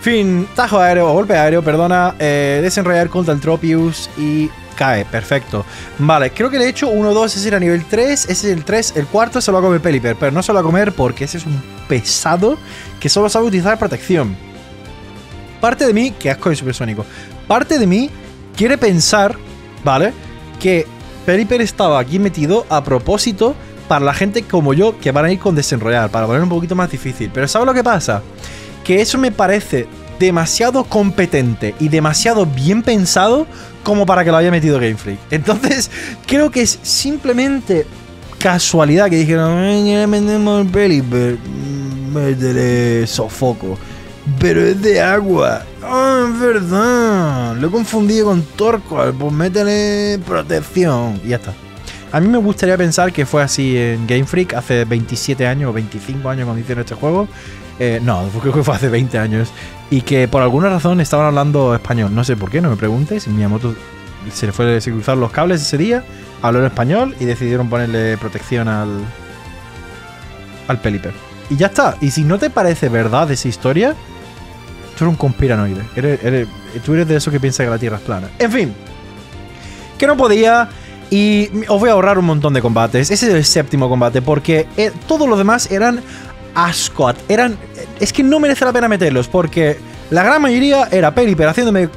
Fin, tajo aéreo, golpe aéreo, perdona. Eh, desenrollar contra el Tropius y cae, perfecto. Vale, creo que le he hecho 1, 2, ese era nivel 3, ese es el 3, el cuarto se lo va a comer Peliper, pero no se lo va a comer porque ese es un pesado que solo sabe utilizar protección. Parte de mí, que asco de supersónico, parte de mí quiere pensar, ¿vale? Que Peliper estaba aquí metido a propósito para la gente como yo que van a ir con desenrollar, para poner un poquito más difícil. Pero ¿sabes lo que pasa? que eso me parece demasiado competente y demasiado bien pensado como para que lo haya metido Game Freak. Entonces, creo que es simplemente casualidad que dijeron, el peli, métele sofoco. Pero es de agua. Ah, es verdad. Lo he confundido con Torqual. Pues métele protección. Y ya está. A mí me gustaría pensar que fue así en Game Freak hace 27 años o 25 años cuando hicieron este juego. Eh, no, creo que fue hace 20 años. Y que por alguna razón estaban hablando español. No sé por qué, no me preguntes. Miyamoto se le fue a cruzar los cables ese día, habló en español y decidieron ponerle protección al. al Peliper. Y ya está. Y si no te parece verdad esa historia, tú eres un conspiranoide. tú eres de eso que piensa que la Tierra es plana. En fin. Que no podía Y os voy a ahorrar un montón de combates. Ese es el séptimo combate, porque eh, todos los demás eran asco. Eran. Es que no merece la pena meterlos, porque la gran mayoría era Pelipper haciéndome eh,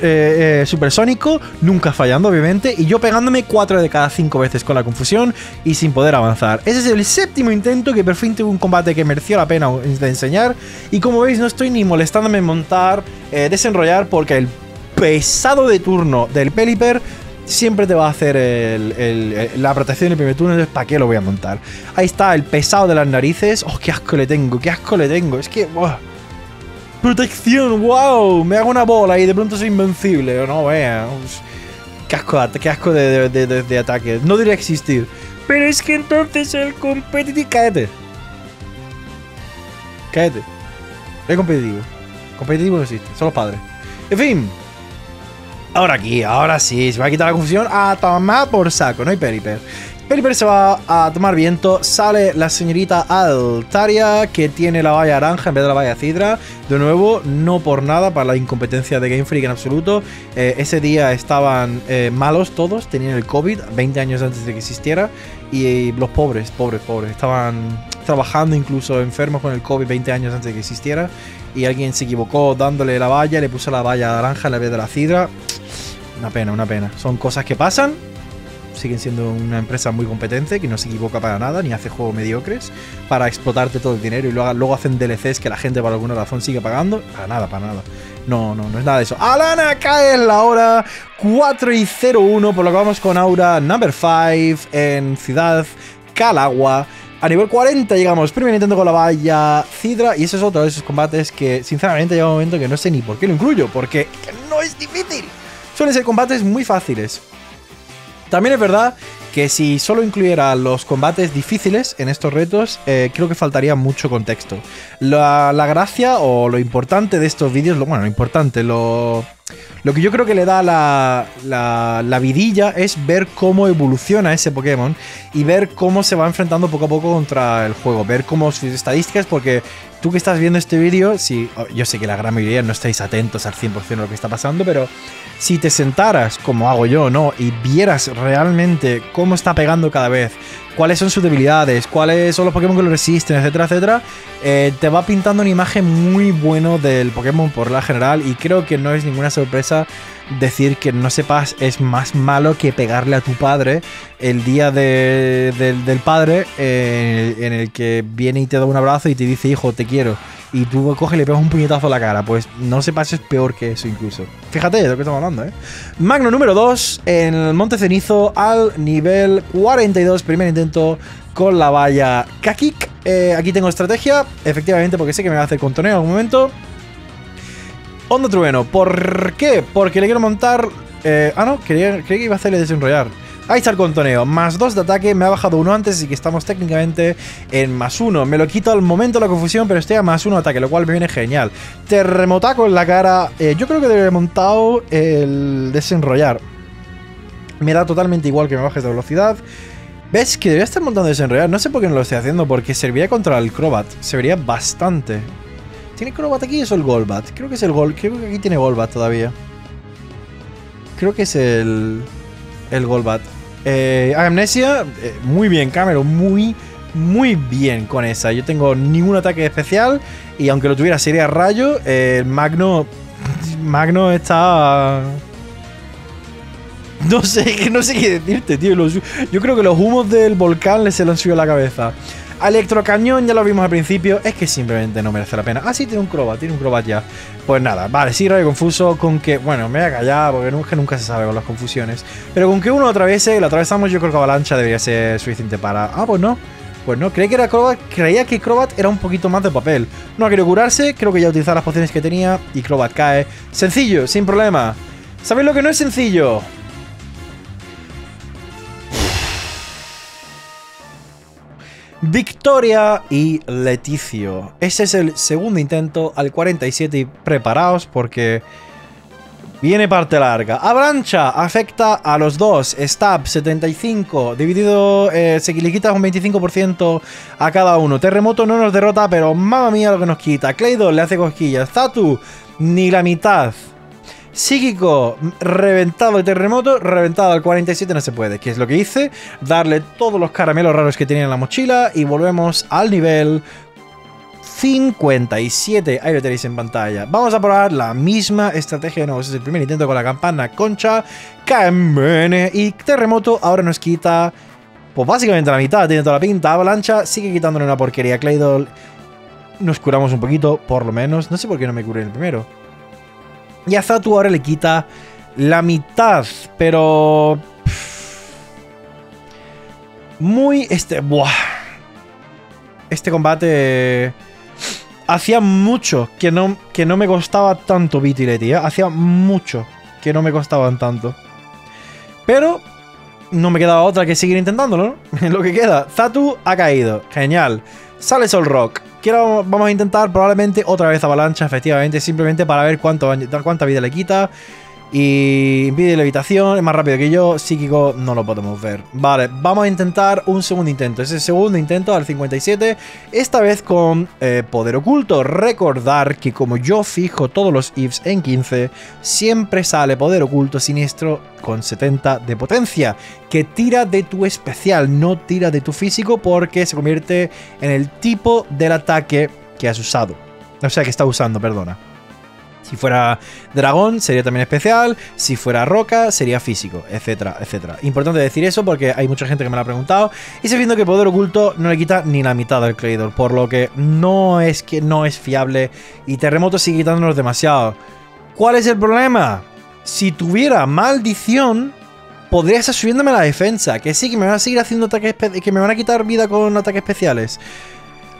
eh, supersónico, nunca fallando, obviamente, y yo pegándome 4 de cada 5 veces con la confusión y sin poder avanzar. Ese es el séptimo intento que por fin tuve un combate que mereció la pena de enseñar. Y como veis, no estoy ni molestándome en montar, eh, desenrollar, porque el pesado de turno del Pelipper siempre te va a hacer la protección del primer turno, entonces ¿para qué lo voy a montar? Ahí está, el pesado de las narices. ¡Oh, qué asco le tengo! ¡Qué asco le tengo! Es que... Protección, wow, me hago una bola y de pronto soy invencible. No, vea. Qué asco, de, ataque. No debería existir. Pero es que entonces el competitivo. Cállate. Cállate. Es competitivo. Competitivo no existe, son los padres. En fin. Ahora aquí, ahora sí, se va a quitar la confusión. A tomar por saco, no hay periper. Peliper se va a tomar viento. Sale la señorita Altaria, que tiene la valla naranja en vez de la valla cidra. De nuevo, no por nada, para la incompetencia de Game Freak en absoluto. Eh, ese día estaban eh, malos todos, tenían el COVID 20 años antes de que existiera. Y los pobres, pobres, pobres, estaban trabajando incluso enfermos con el COVID 20 años antes de que existiera. Y alguien se equivocó dándole la valla, le puso la valla naranja en vez de la cidra. Una pena, una pena. Son cosas que pasan siguen siendo una empresa muy competente, que no se equivoca para nada, ni hace juegos mediocres, para explotarte todo el dinero y luego, luego hacen DLCs que la gente por alguna razón sigue pagando. Para nada, para nada. No, no, no es nada de eso. Alana cae en la hora 4 y 01, por lo que vamos con Aura number 5 en Ciudad Calagua. A nivel 40 llegamos, primero intento con la valla Cidra y ese es otro de esos combates que sinceramente llega un momento que no sé ni por qué lo incluyo, porque no es difícil. Suelen ser combates muy fáciles. También es verdad que si solo incluyera los combates difíciles en estos retos, eh, creo que faltaría mucho contexto. La, gracia o lo importante de estos vídeos, lo, bueno, lo importante, lo, lo que yo creo que le da la, la, vidilla es ver cómo evoluciona ese Pokémon y ver cómo se va enfrentando poco a poco contra el juego, ver cómo sus estadísticas, porque tú que estás viendo este vídeo, si, oh, yo sé que la gran mayoría no estáis atentos al 100% de lo que está pasando, pero si te sentaras, como hago yo, ¿no? Y vieras realmente cómo está pegando cada vez, cuáles son sus debilidades, cuáles son los Pokémon que lo resisten, etcétera, etcétera, eh, te va pintando una imagen muy buena del Pokémon por la general y creo que no es ninguna sorpresa decir que no sepas es más malo que pegarle a tu padre el día del padre eh, en el que viene y te da un abrazo y te dice hijo te quiero y tú coges y le pegas un puñetazo a la cara. Pues no se es peor que eso incluso. Fíjate de lo que estamos hablando, ¿eh? Magno número 2 en el Monte Cenizo al nivel 42. Primer intento con la valla Kakik. Eh, aquí tengo estrategia, efectivamente, porque sé que me va a hacer contoneo en algún momento. Onda Trueno, ¿por qué? Porque le quiero montar... Eh, ah, no, creía, que iba a hacerle desenrollar. Ahí está el contoneo. Más 2 de ataque. Me ha bajado uno antes, así que estamos técnicamente en más 1. Me lo quito al momento la confusión, pero estoy a más 1 de ataque, lo cual me viene genial. Terremotaco en la cara. Eh, yo creo que debería montado el desenrollar. Me da totalmente igual que me bajes de velocidad. ¿Ves? Que debería estar montando desenrollar. No sé por qué no lo estoy haciendo, porque serviría contra el Crobat. Serviría bastante. ¿Tiene Crobat aquí es el Golbat? Creo que es el Gol. Creo que aquí tiene Golbat todavía. Creo que es el. El Golbat. Eh, Amnesia, eh, muy bien, Cameron, muy, muy bien con esa. Yo tengo ningún ataque especial y aunque lo tuviera sería rayo, el Magno, Magno está... No sé, no sé qué decirte, tío. yo creo que los humos del volcán le se lo han subido a la cabeza. Electrocañón, ya lo vimos al principio, es que simplemente no merece la pena. Ah, sí, tiene un Crobat, tiene un Crobat ya. Pues nada, vale, sí, rayo confuso con que, bueno, me voy a callar porque nunca, nunca se sabe con las confusiones. Pero con que uno lo atraviese, lo atravesamos, yo creo que avalancha debería ser suficiente para... Ah, pues no. Pues no, creía que era Crobat, creía que Crobat era un poquito más de papel. No ha querido curarse, creo que ya utilizar las pociones que tenía y Crobat cae. Sencillo, sin problema. ¿Sabéis lo que no es sencillo? Victoria y Leticio. Ese es el segundo intento al 47 y preparaos porque viene parte larga. Avalancha afecta a los dos. Stab 75 dividido, eh, se le quita un 25% a cada uno. Terremoto no nos derrota, pero mamma mía lo que nos quita. Cleido le hace cosquillas. Zatu ni la mitad. Psíquico, reventado el terremoto, reventado al 47 no se puede. ¿Qué es lo que hice? Darle todos los caramelos raros que tenía en la mochila y volvemos al nivel 57. Ahí lo tenéis en pantalla. Vamos a probar la misma estrategia de nuevo. Este es el primer intento con la campana concha. KMN y terremoto ahora nos quita... Pues básicamente la mitad, tiene toda la pinta. Avalancha sigue quitándole una porquería. Claydol nos curamos un poquito, por lo menos. No sé por qué no me curé el primero. Y a Zatu ahora le quita la mitad, pero... Muy... Este... Buah. Este combate... Hacía mucho que no, que no me costaba tanto Vitileti, ¿eh? Hacía mucho que no me costaban tanto. Pero no me quedaba otra que seguir intentándolo, ¿no? Lo que queda. Zatu ha caído. Genial. Sale Sol Rock. Quiero, vamos a intentar probablemente otra vez avalancha, efectivamente, simplemente para ver cuánto, cuánta vida le quita. Y impide levitación, es más rápido que yo, psíquico no lo podemos ver. Vale, vamos a intentar un segundo intento. Ese segundo intento al 57, esta vez con eh, poder oculto. Recordar que como yo fijo todos los ifs en 15, siempre sale poder oculto siniestro con 70 de potencia. Que tira de tu especial, no tira de tu físico porque se convierte en el tipo del ataque que has usado. O sea, que está usando, perdona. Si fuera dragón, sería también especial. Si fuera roca, sería físico, etcétera, etcétera. Importante decir eso porque hay mucha gente que me lo ha preguntado. Y se viendo que poder oculto no le quita ni la mitad del Claydor. Por lo que no es que no es fiable. Y terremoto sigue quitándonos demasiado. ¿Cuál es el problema? Si tuviera maldición, podría estar subiéndome la defensa. Que sí, que me van a seguir haciendo ataques. Que me van a quitar vida con ataques especiales.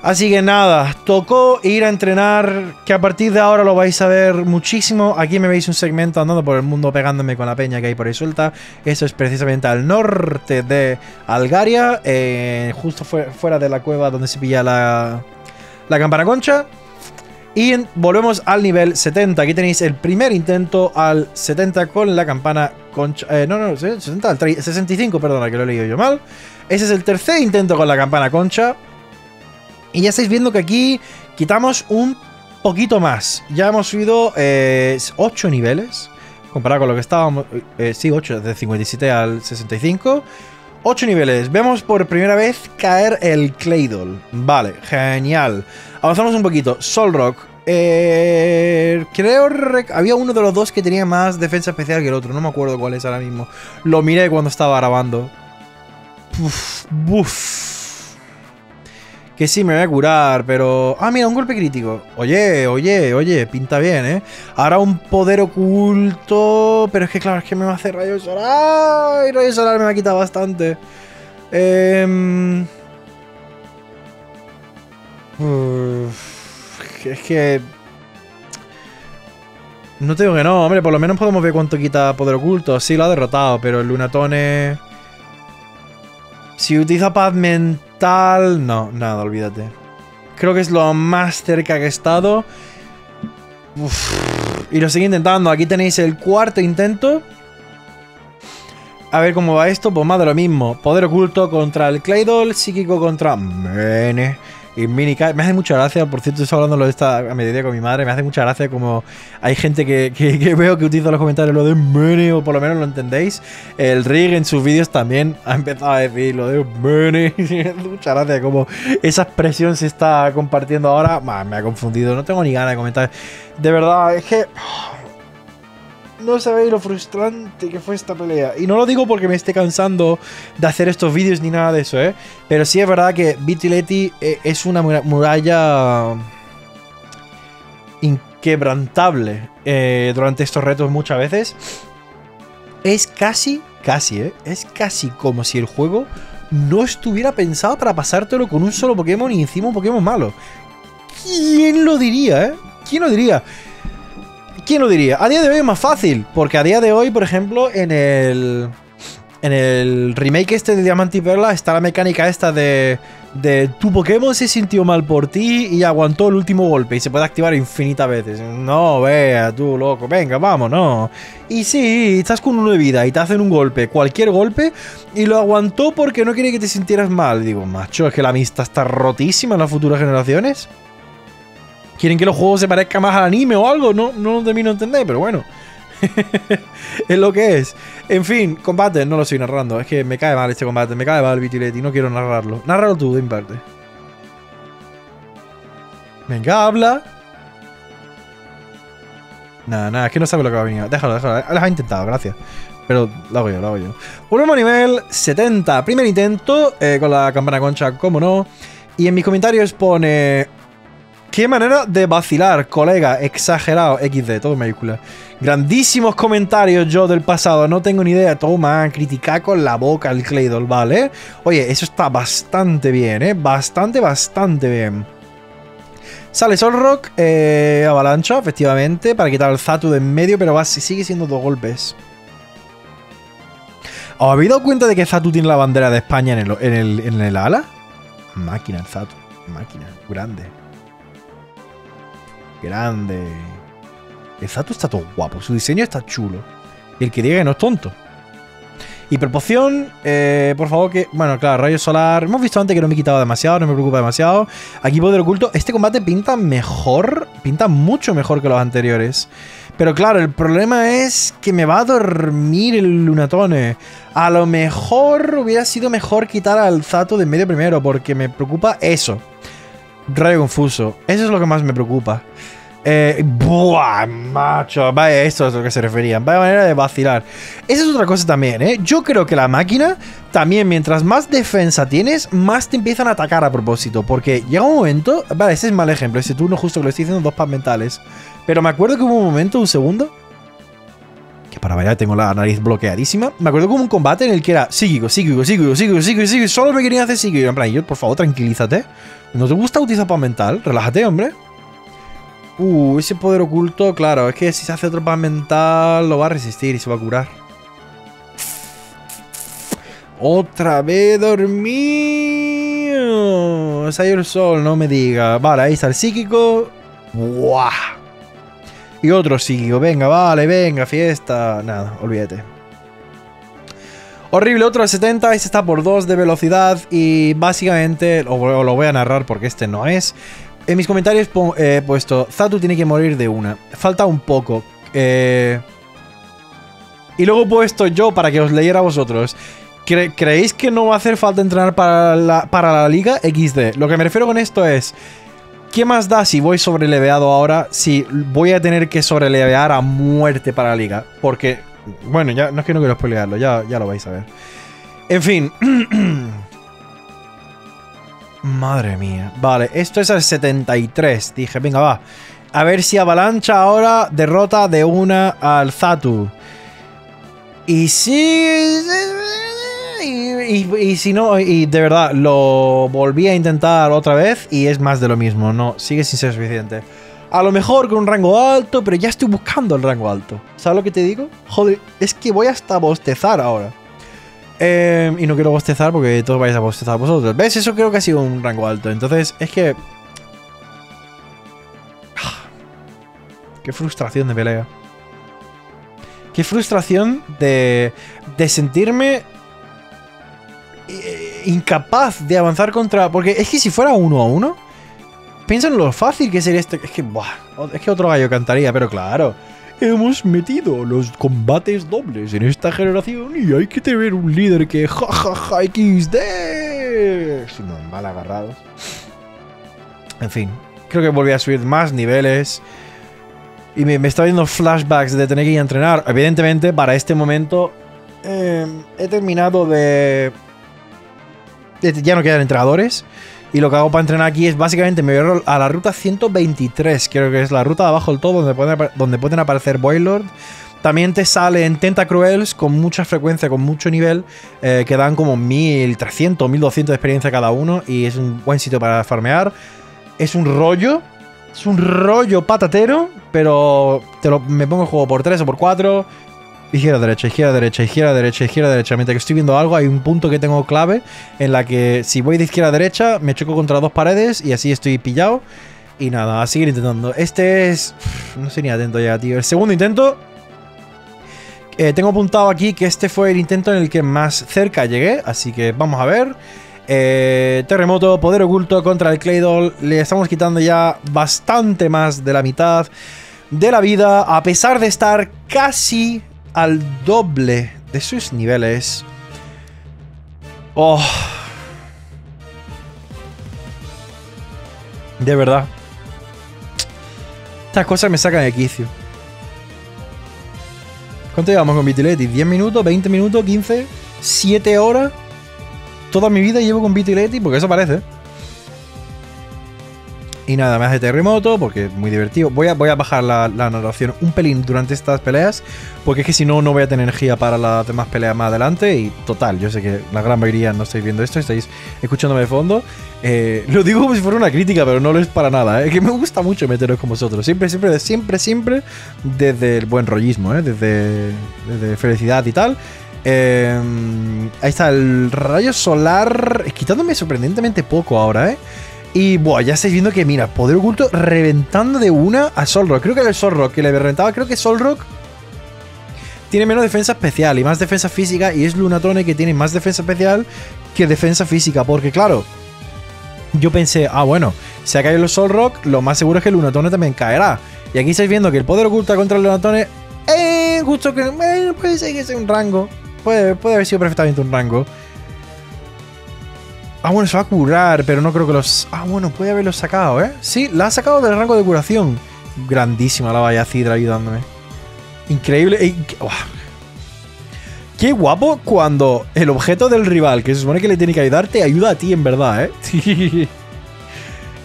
Así que nada, tocó ir a entrenar, que a partir de ahora lo vais a ver muchísimo. Aquí me veis un segmento andando por el mundo pegándome con la peña que hay por ahí suelta. Eso es precisamente al norte de Algaria, eh, justo fuera de la cueva donde se pilla la, campana concha. Y volvemos al nivel 70. Aquí tenéis el primer intento al 70 con la campana concha. Eh, no, no, 60, 65, perdona, que lo he leído yo mal. Ese es el tercer intento con la campana concha. Y ya estáis viendo que aquí quitamos un poquito más. Ya hemos subido 8 eh, niveles. Comparado con lo que estábamos... Eh, sí, 8, de 57 al 65. 8 niveles. Vemos por primera vez caer el Claydol. Vale, genial. Avanzamos un poquito. Solrock. Eh, creo había uno de los dos que tenía más defensa especial que el otro. No me acuerdo cuál es ahora mismo. Lo miré cuando estaba grabando. Uf, buf. Que sí, me voy a curar, pero... Ah, mira, un golpe crítico. Oye, oye, oye, pinta bien, ¿eh? Ahora un poder oculto... Pero es que, claro, es que me va a hacer rayo solar. ¡Ay, rayo solar me va a quitar bastante! Eh... es que... No tengo que no, hombre, por lo menos podemos ver cuánto quita poder oculto. Sí, lo ha derrotado, pero el Lunatone... Si utiliza paz tal... No, nada, olvídate. Creo que es lo más cerca que he estado. Y lo sigo intentando. Aquí tenéis el cuarto intento. A ver cómo va esto. Pues más de lo mismo. Poder oculto contra el Claydol. Psíquico contra... Mene. Y Me hace mucha gracia, por cierto, estoy hablando de esta a mediodía con mi madre. Me hace mucha gracia como hay gente que, que, veo que utiliza los comentarios lo de Mene, o por lo menos lo entendéis. El Rig en sus vídeos también ha empezado a decir lo de Mene. mucha gracia como esa expresión se está compartiendo ahora. me ha confundido, no tengo ni ganas de comentar. De verdad, es que. No sabéis lo frustrante que fue esta pelea. Y no lo digo porque me esté cansando de hacer estos vídeos ni nada de eso, ¿eh? Pero sí es verdad que Vitiletti eh, es una muralla inquebrantable eh, durante estos retos muchas veces. Es casi, casi, ¿eh? Es casi como si el juego no estuviera pensado para pasártelo con un solo Pokémon y encima un Pokémon malo. ¿Quién lo diría, eh? ¿Quién lo diría? ¿Quién lo diría? A día de hoy es más fácil, porque a día de hoy, por ejemplo, en el en el remake este de Diamante y Perla está la mecánica esta de, de tu Pokémon se sintió mal por ti y aguantó el último golpe y se puede activar infinitas veces. No, vea, tú, loco, venga, vamos, no. Y sí, estás con uno de vida y te hacen un golpe, cualquier golpe, y lo aguantó porque no quiere que te sintieras mal. Digo, macho, es que la amistad está rotísima en las futuras generaciones. ¿Quieren que los juegos se parezcan más al anime o algo? No, no lo termino de entender, pero bueno. es lo que es. En fin, combate, no lo estoy narrando. Es que me cae mal este combate, me cae mal Vitileti, no quiero narrarlo. Narralo tú, de mi parte. Venga, habla. Nada, nada, es que no sabe lo que va a venir. Déjalo, déjalo. Las ha intentado, gracias. Pero lo hago yo, lo hago yo. Volvemos a nivel 70. Primer intento, eh, con la campana concha, como no. Y en mis comentarios pone... Qué manera de vacilar, colega. Exagerado. XD, todo mayúscula. Grandísimos comentarios yo del pasado. No tengo ni idea. Toma, criticar con la boca el Claydol, ¿vale? Oye, eso está bastante bien, ¿eh? Bastante, bastante bien. Sale Solrock, eh, avalancha, efectivamente, para quitar el Zatu de en medio, pero va, sigue siendo dos golpes. ¿Os habéis dado cuenta de que Zatu tiene la bandera de España en el, en el ala? Máquina el Zatu, máquina, grande. Grande. Zatu está todo guapo, su diseño está chulo. Y el que diga que no es tonto. Hiperpoción, eh, por favor que... Bueno, claro, rayo solar. Hemos visto antes que no me he quitado demasiado, no me preocupa demasiado. Aquí poder oculto. Este combate pinta mejor, pinta mucho mejor que los anteriores. Pero claro, el problema es que me va a dormir el Lunatone. A lo mejor hubiera sido mejor quitar al Zato de medio primero, porque me preocupa eso. Rayo confuso. Eso es lo que más me preocupa. Eh, buah, macho. Vaya, esto es a lo que se referían. Vaya manera de vacilar. Esa es otra cosa también, ¿eh? Yo creo que la máquina, también, mientras más defensa tienes, más te empiezan a atacar a propósito. Porque llega un momento. Vale, ese es mal ejemplo. Ese turno justo que lo estoy diciendo dos pas mentales. Pero me acuerdo que hubo un momento, un segundo. Que para variar tengo la nariz bloqueadísima. Me acuerdo que hubo un combate en el que era psíquico, psíquico, psíquico, psíquico, psíquico, psíquico. Solo me querían hacer psíquico. En plan, yo, por favor, tranquilízate. ¿No te gusta utilizar pas mental? Relájate, hombre. Uh, ese poder oculto, claro, es que si se hace otro pan mental lo va a resistir y se va a curar. Otra vez dormido. Salió el sol, no me diga. Vale, ahí está el psíquico. ¡Buah! Y otro psíquico. Venga, vale, venga, fiesta. Nada, olvídate. Horrible, otro de 70, este está por 2 de velocidad y básicamente, lo, lo voy a narrar porque este no es, en mis comentarios he puesto, Zatu tiene que morir de una. Falta un poco. Eh, y luego he puesto yo para que os leyera a vosotros. ¿Creéis que no va a hacer falta entrenar para la, para la liga? XD. Lo que me refiero con esto es... ¿Qué más da si voy sobreleveado ahora? Si voy a tener que sobrelevear a muerte para la liga. Porque, bueno, ya no es que no quiero spoilearlo, ya, ya lo vais a ver. En fin. Madre mía. Vale, esto es el 73. Dije, venga, va. A ver si Avalancha ahora derrota de una al Zatu. Y si... Y, si no, y de verdad, lo volví a intentar otra vez y es más de lo mismo. No, sigue sin ser suficiente. A lo mejor con un rango alto, pero ya estoy buscando el rango alto. ¿Sabes lo que te digo? Joder, es que voy hasta bostezar ahora. Em, y no quiero bostezar porque todos vais a bostezar vosotros. ¿Ves? Eso creo que ha sido un rango alto. Entonces, es que... Qué frustración de pelea. Qué frustración de, de sentirme eh, incapaz de avanzar contra... Porque es que si fuera uno a uno, piensa en lo fácil que sería este... Es que, buah, es que otro gallo cantaría, pero claro hemos metido los combates dobles en esta generación y hay que tener un líder que jajaja XD. Es mal agarrados. En fin, creo que volví a subir más niveles. Y me, está viendo flashbacks de tener que ir a entrenar. Evidentemente, para este momento eh, he terminado de... Ya no quedan entrenadores. Y lo que hago para entrenar aquí es básicamente me voy a la ruta 123, creo que es la ruta de abajo del todo, donde pueden, aparecer Boilord. También te salen Tentacruels con mucha frecuencia, con mucho nivel, eh, que dan como 1300 1200 de experiencia cada uno y es un buen sitio para farmear. Es un rollo, es un rollo patatero, pero te lo, me pongo el juego por 3 o por 4 Izquierda, derecha, izquierda, derecha, izquierda, derecha, izquierda, derecha. Mientras que estoy viendo algo, hay un punto que tengo clave en la que si voy de izquierda a derecha, me choco contra dos paredes y así estoy pillado. Y nada, a seguir intentando. Este es... No sé ni atento ya, tío. El segundo intento... Eh, tengo apuntado aquí que este fue el intento en el que más cerca llegué. Así que vamos a ver. Eh, terremoto, poder oculto contra el Claydol. Le estamos quitando ya bastante más de la mitad. de la vida, a pesar de estar casi al doble de sus niveles. Oh. De verdad. Estas cosas me sacan de quicio. ¿Cuánto llevamos con Vitiletti? ¿10 minutos? ¿20 minutos? ¿15? ¿7 horas? Toda mi vida llevo con Vitiletti, porque eso parece. Y nada, me hace terremoto porque es muy divertido. Voy a, voy a bajar la, narración un pelín durante estas peleas, porque es que si no, no voy a tener energía para las demás peleas más adelante. Y total, yo sé que la gran mayoría no estáis viendo esto, estáis escuchándome de fondo. Eh, lo digo como si fuera una crítica, pero no lo es para nada. Es ¿eh? que me gusta mucho meteros con vosotros. Siempre, siempre, siempre, siempre desde el buen rollismo, ¿eh? desde, desde felicidad y tal. ahí está el rayo solar, quitándome sorprendentemente poco ahora, ¿eh? Y buah, ya estáis viendo que, mira, poder oculto reventando de una a Solrock. Creo que era el Solrock que le reventaba. Creo que Solrock tiene menos defensa especial y más defensa física. Y es Lunatone que tiene más defensa especial que defensa física. Porque, claro, yo pensé, ah, bueno, si ha caído el Solrock, lo más seguro es que Lunatone también caerá. Y aquí estáis viendo que el poder oculto contra el Lunatone, eh, justo que, eh, puede ser que sea un rango. Puede, puede haber sido perfectamente un rango. Ah, bueno, se va a curar, pero no creo que los... Ah, bueno, puede haberlo sacado, ¿eh? Sí, la ha sacado del rango de curación. Grandísima la vaya Cidra ayudándome. Increíble. Qué guapo cuando el objeto del rival, que se supone que le tiene que ayudar, te ayuda a ti en verdad, ¿eh?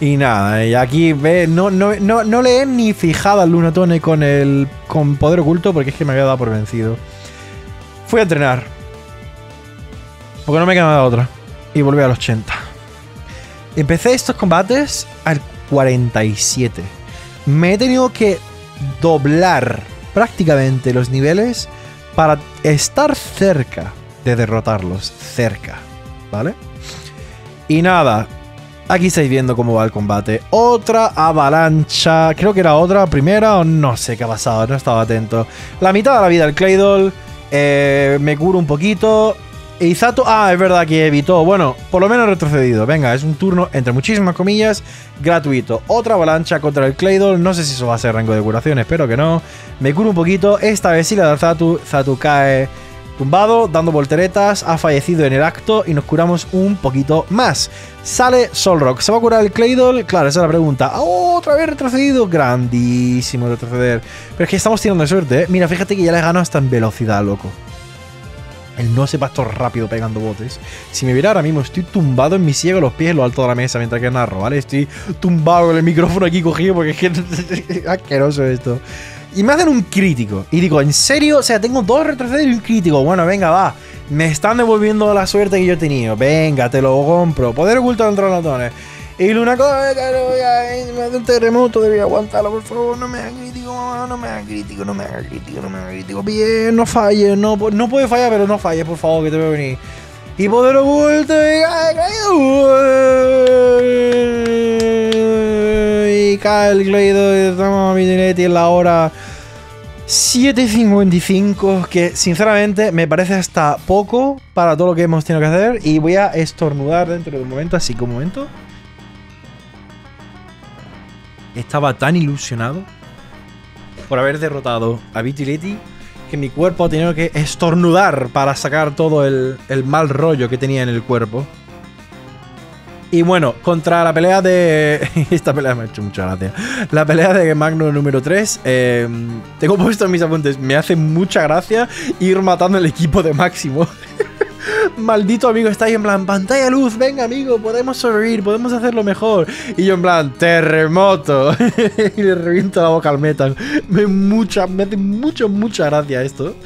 y nada, y aquí ve, no, no, no, no le he ni fijado al Lunatone con el con poder oculto porque es que me había dado por vencido. Fui a entrenar. Porque no me queda otra y volví al 80. Empecé estos combates al 47. Me he tenido que doblar prácticamente los niveles para estar cerca de derrotarlos. Cerca. ¿Vale? Y nada. Aquí estáis viendo cómo va el combate. Otra avalancha. Creo que era otra primera o no sé qué ha pasado. No estaba atento. La mitad de la vida del Claydol. Eh, me curo un poquito. Y Zato, ah, es verdad que evitó. Bueno, por lo menos retrocedido. Venga, es un turno, entre muchísimas comillas, gratuito. Otra avalancha contra el Claydol. No sé si eso va a ser rango de curación, espero que no. Me curo un poquito. Esta vez sí la da Zatu. Zatu cae tumbado, dando volteretas. Ha fallecido en el acto y nos curamos un poquito más. Sale Solrock. ¿Se va a curar el Claydol? Claro, esa es la pregunta. ¡Otra vez retrocedido! Grandísimo retroceder. Pero es que estamos tirando suerte, ¿eh? Mira, fíjate que ya le gano hasta en velocidad, loco. El no sepa esto rápido pegando botes. Si me viera ahora mismo, estoy tumbado en mi ciego los pies en lo alto de la mesa mientras que narro, ¿vale? Estoy tumbado con el micrófono aquí cogido porque es que asqueroso esto. Y me hacen un crítico. Y digo, ¿en serio? O sea, tengo dos retrocesos y un crítico. Bueno, venga, va. Me están devolviendo la suerte que yo he tenido. Venga, te lo compro. Poder oculto entre los. Y Luna, me un terremoto, debía aguantarlo, por favor, no me haga crítico, mamá, no me haga crítico, no me haga crítico, no me haga crítico. Bien, no falles, no, no puede fallar, pero no falles, por favor, que te veo venir. Y poder oculto, y y cae el Gleido, estamos a Midinetti en la hora 7.55, que sinceramente me parece hasta poco para todo lo que hemos tenido que hacer. Y voy a estornudar dentro de un momento, así que un momento. Estaba tan ilusionado por haber derrotado a Vitility que mi cuerpo ha tenido que estornudar para sacar todo el, mal rollo que tenía en el cuerpo. Y bueno, contra la pelea de. Esta pelea me ha hecho mucha gracia. La pelea de Magno número 3. Em, tengo puesto mis apuntes. Me hace mucha gracia ir matando el equipo de Máximo. Maldito amigo, está ahí en plan, pantalla luz, venga amigo, podemos sobrevivir, podemos hacerlo mejor. Y yo en plan, terremoto. y le reviento la boca al metal. Me, mucha, me hace mucho, mucha gracia esto.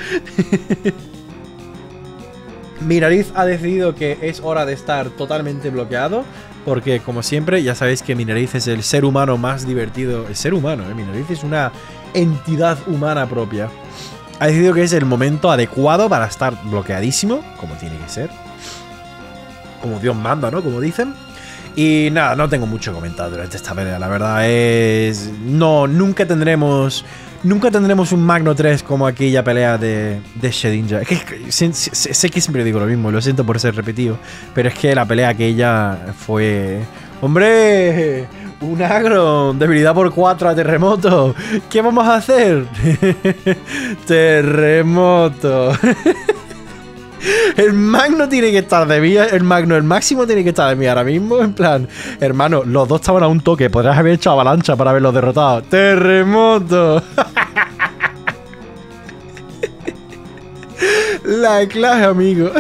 Mi nariz ha decidido que es hora de estar totalmente bloqueado. Porque, como siempre, ya sabéis que mi nariz es el ser humano más divertido. El ser humano, ¿eh? Mi nariz es una entidad humana propia ha decidido que es el momento adecuado para estar bloqueadísimo, como tiene que ser. Como Dios manda, ¿no? Como dicen. Y nada, no tengo mucho que comentar durante esta pelea. La verdad es. No, nunca tendremos. Nunca tendremos un Magno 3 como aquella pelea de, de Shedinja. Es que, sé, sé, que siempre digo lo mismo, lo siento por ser repetido. Pero es que la pelea aquella fue. ¡Hombre! Un agro, debilidad por 4 a terremoto. ¿Qué vamos a hacer? terremoto. El magno tiene que estar de mí, el magno, el máximo tiene que estar de mí ahora mismo. En plan, hermano, los dos estaban a un toque. Podrías haber hecho avalancha para haberlos derrotado. ¡Terremoto! La clase, amigo.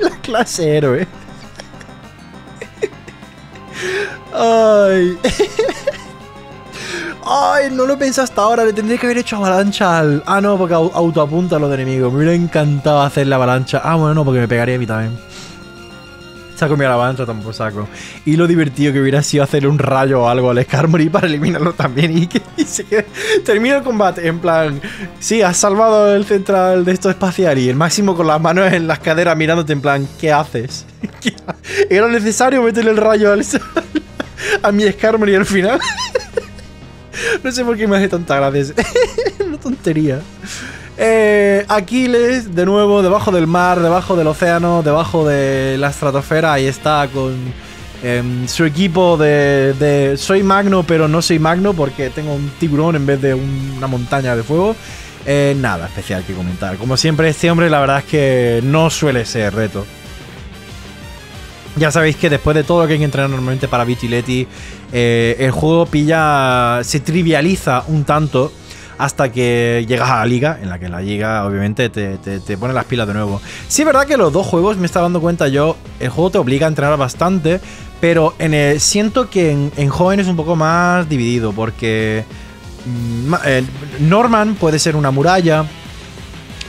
La clase héroe. Ay. Ay, no lo pensé hasta ahora. Le tendría que haber hecho avalancha al. Ah, no, porque autoapunta a los enemigos. Me hubiera encantado hacer la avalancha. Ah, bueno, no, porque me pegaría a mí también. Saco mi avalancha, tampoco saco. Y lo divertido que hubiera sido hacer un rayo o algo al Skarmory para eliminarlo también. Y que se. Termina el combate. En plan, sí, has salvado el central de esto espacial. Y el máximo con las manos en las caderas mirándote. En plan, ¿qué haces? ¿Era necesario meterle el rayo al, a mi Skarmory al final? no sé por qué me hace tanta gracia. Una tontería. Eh, Aquiles, de nuevo, debajo del mar, debajo del océano, debajo de la estratosfera. Ahí está con em, su equipo de, Soy magno, pero no soy magno porque tengo un tiburón en vez de una montaña de fuego. Eh, nada especial que comentar. Como siempre, este hombre la verdad es que no suele ser reto. Ya sabéis que después de todo lo que hay que entrenar normalmente para Vitileti, eh, el juego pilla. se trivializa un tanto hasta que llegas a la liga, en la que la liga obviamente te, pone las pilas de nuevo. Sí es verdad que los dos juegos, me está dando cuenta yo, el juego te obliga a entrenar bastante, pero en siento que en, joven es un poco más dividido, porque mm, Norman puede ser una muralla,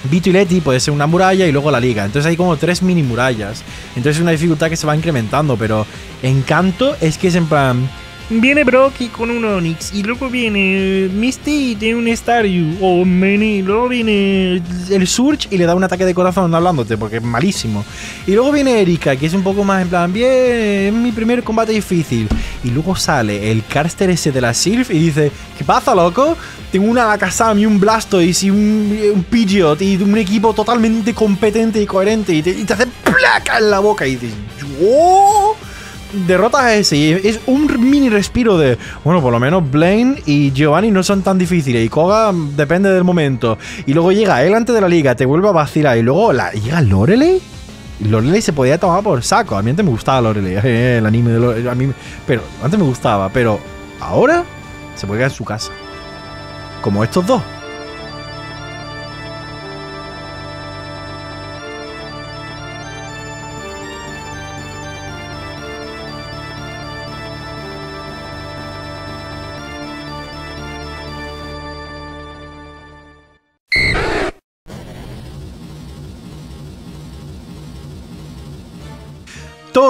Vito y Leti puede ser una muralla y luego la liga. Entonces hay como tres mini murallas. Entonces es una dificultad que se va incrementando, pero Encanto es que es en plan Viene Brocky con un Onix y luego viene Misty y tiene un Staryu o Mini, luego viene el Surge y le da un ataque de corazón hablándote porque es malísimo. Y luego viene Erika que es un poco más en plan, bien, es mi primer combate difícil. Y luego sale el Carster ese de la Sylph y dice, ¿qué pasa, loco? Tengo una Alakazam y un Blastoise y un, un Pidgeot y un equipo totalmente competente y coherente y te, hace placa en la boca y dices, ¡Oh! Derrotas ese y es un mini respiro de, bueno, por lo menos Blaine y Giovanni no son tan difíciles y Koga depende del momento. Y luego llega él antes de la liga, te vuelve a vacilar y luego la, llega Lorelei. Lorelei se podía tomar por saco. A mí antes me gustaba Lorelei, el anime de Lorelei. A mí, pero antes me gustaba, pero ahora se puede quedar en su casa. Como estos dos.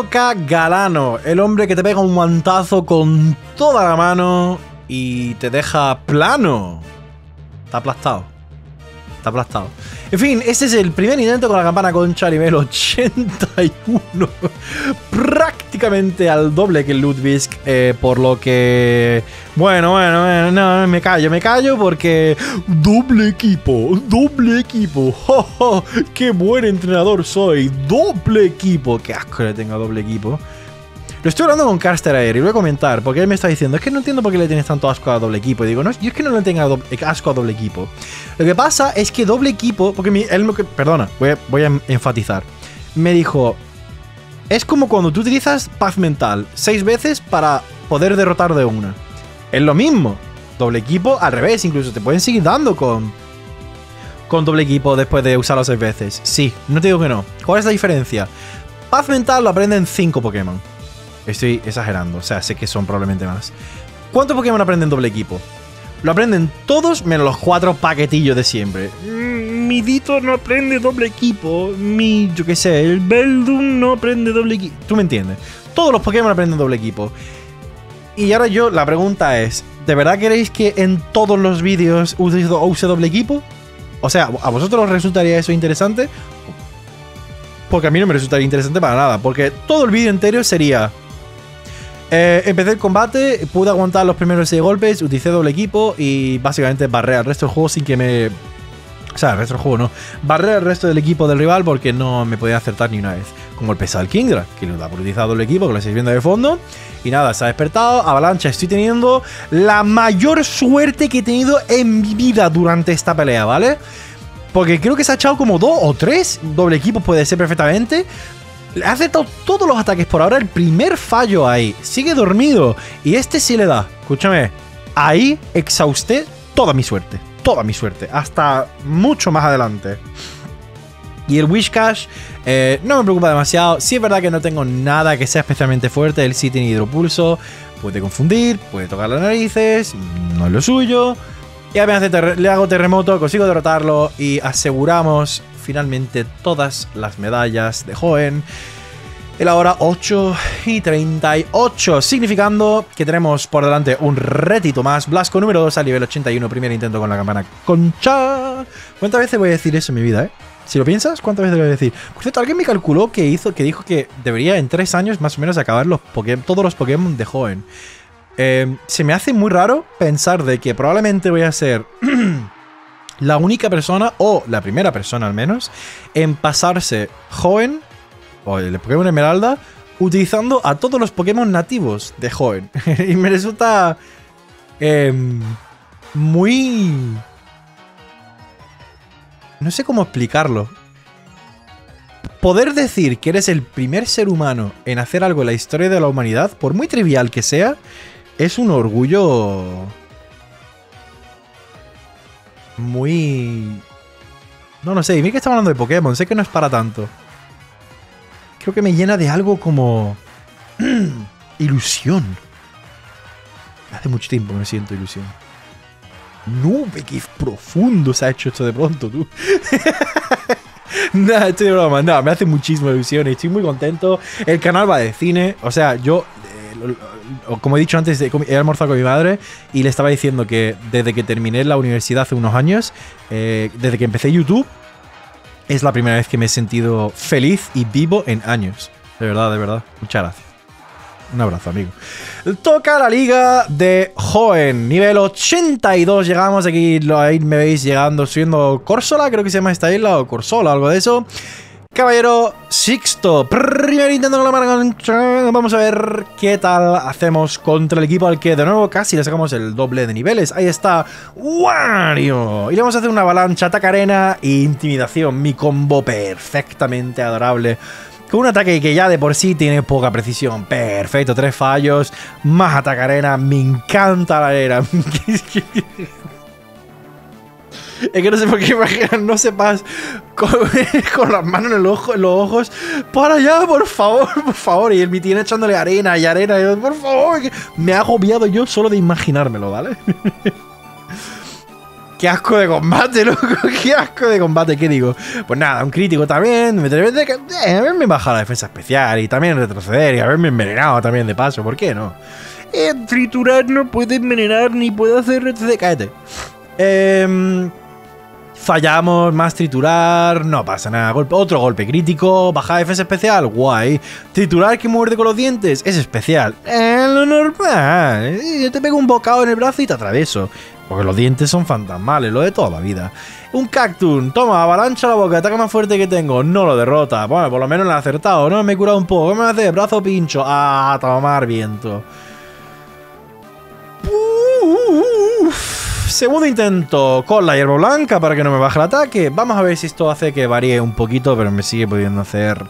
Toca Galano, el hombre que te pega un guantazo con toda la mano y te deja plano. Está aplastado. Está aplastado. En fin, este es el primer intento con la campana concha nivel 81. Prácticamente al doble que el Ludwig. Eh, por lo que. Bueno, bueno, bueno, no, me callo, me callo porque. Doble equipo, doble equipo. ¡Oh, qué buen entrenador soy! ¡Doble equipo! ¡Qué asco le tengo a doble equipo! Lo estoy hablando con Caster ayer y voy a comentar, porque él me está diciendo, es que no entiendo por qué le tienes tanto asco a doble equipo. Y digo, no, yo es que no le tenga asco a doble equipo. Lo que pasa es que doble equipo, porque mi, él perdona, voy a, voy a enfatizar. Me dijo, es como cuando tú utilizas paz mental seis veces para poder derrotar de una. Es lo mismo. Doble equipo al revés, incluso te pueden seguir dando con, con doble equipo después de usarlo seis veces. Sí, no te digo que no. ¿Cuál es la diferencia? Paz mental lo aprenden cinco Pokémon. Estoy exagerando, o sea, sé que son probablemente más. ¿Cuántos Pokémon aprenden doble equipo? Lo aprenden todos menos los cuatro paquetillos de siempre. Mm, mi Dito no aprende doble equipo. Mi, yo qué sé, el Beldum no aprende doble equipo. ¿Tú me entiendes? Todos los Pokémon aprenden doble equipo. Y ahora yo, la pregunta es, ¿de verdad queréis que en todos los vídeos use, use doble equipo? O sea, ¿a vosotros os resultaría eso interesante? Porque a mí no me resultaría interesante para nada. Porque todo el vídeo entero sería eh, empecé el combate, pude aguantar los primeros 6 golpes, utilicé doble equipo y básicamente barré al resto del juego sin que me O sea, el resto del juego no. Barré al resto del equipo del rival porque no me podía acertar ni una vez. Como el pesado Kingdra, que lo ha utilizado el equipo, que lo estáis viendo de fondo. Y nada, se ha despertado. Avalancha, estoy teniendo la mayor suerte que he tenido en mi vida durante esta pelea, ¿vale? Porque creo que se ha echado como dos o tres. Doble equipo puede ser perfectamente. Ha acertado todos los ataques por ahora. El primer fallo ahí. Sigue dormido. Y este sí le da. Escúchame. Ahí exhausté toda mi suerte. Toda mi suerte. Hasta mucho más adelante. Y el Wish Cash eh, no me preocupa demasiado. Sí es verdad que no tengo nada que sea especialmente fuerte. Él sí tiene hidropulso. Puede confundir, puede tocar las narices. No es lo suyo. Y apenas le hago terremoto, consigo derrotarlo y aseguramos finalmente todas las medallas de Joen. El ahora 8 y 38, significando que tenemos por delante un retito más. Blasco número 2 a nivel 81, primer intento con la campana concha. ¿Cuántas veces voy a decir eso en mi vida, eh? Si lo piensas, ¿cuántas veces voy a decir? Por cierto, alguien me calculó que hizo, que dijo que debería en 3 años más o menos acabar los todos los Pokémon de Joven. Em, se me hace muy raro pensar de que probablemente voy a ser la única persona, o la primera persona al menos, en pasarse joven, o el Pokémon Esmeralda, utilizando a todos los Pokémon nativos de joven. y me resulta em, muy... No sé cómo explicarlo. Poder decir que eres el primer ser humano en hacer algo en la historia de la humanidad, por muy trivial que sea, es un orgullo muy... No, no sé, mira que estamos hablando de Pokémon, sé que no es para tanto. Creo que me llena de algo como... ilusión. Hace mucho tiempo me siento ilusión. No, qué profundo se ha hecho esto de pronto, tú. Nada, estoy de broma. No, me hace muchísima ilusión y estoy muy contento. El canal va de cine. O sea, yo como he dicho antes, he almorzado con mi madre y le estaba diciendo que desde que terminé la universidad hace unos años, eh, desde que empecé YouTube, es la primera vez que me he sentido feliz y vivo en años. De verdad, de verdad. Muchas gracias. Un abrazo, amigo. Toca la liga de Joven, nivel 82. Llegamos aquí, ahí me veis llegando, subiendo Corsola, creo que se llama esta isla, o Corsola, algo de eso. Caballero Sixto, primer intento con la Vamos a ver qué tal hacemos contra el equipo al que de nuevo casi le sacamos el doble de niveles. Ahí está Wario. Y le vamos a hacer una avalancha, ataque arena e intimidación. Mi combo perfectamente adorable. Con un ataque que ya de por sí tiene poca precisión. Perfecto, tres fallos. Más ataque arena. Me encanta la arena. Es que no sé por qué imaginan, no sepas con, las manos en, el ojo, los ojos. Para allá, por favor, por favor. Y el mi tiene echándole arena y arena. Por favor, me ha agobiado yo solo de imaginármelo, ¿vale? Qué asco de combate, loco. Qué asco de combate, ¿qué digo? Pues nada, un crítico también. Me eh, haberme bajado la defensa especial y también retroceder y haberme envenenado también de paso. ¿Por qué no? Eh, triturar no puede envenenar ni puede hacer retroceder. Cállate. Eh fallamos, más triturar, no pasa nada. otro golpe crítico, baja defensa especial, guay. Triturar que muerde con los dientes, es especial. Eh, lo normal. Yo te pego un bocado en el brazo y te atraveso. Porque los dientes son fantasmales, lo de toda la vida. Un cactus, toma, avalancha la boca, ataque más fuerte que tengo, no lo derrota. Bueno, por lo menos lo he acertado, ¿no? Me he curado un poco. ¿Qué me hace? Brazo pincho. Ah, tomar viento. Segundo intento con la hierba blanca para que no me baje el ataque. Vamos a ver si esto hace que varíe un poquito, pero me sigue pudiendo hacer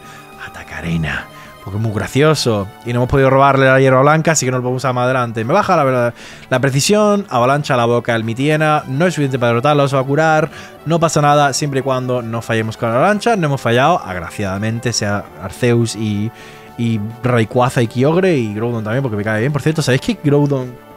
ataque arena. Porque es muy gracioso. Y no hemos podido robarle la hierba blanca, así que no lo podemos usar más adelante. Me baja la, la precisión, avalancha la boca al mitiena. No es suficiente para derrotarlo, se va a curar. No pasa nada siempre y cuando no fallemos con la avalancha. No hemos fallado, agraciadamente, sea Arceus y, y Rayquaza y Kyogre y Groudon también, porque me cae bien. Por cierto, ¿sabéis que Groudon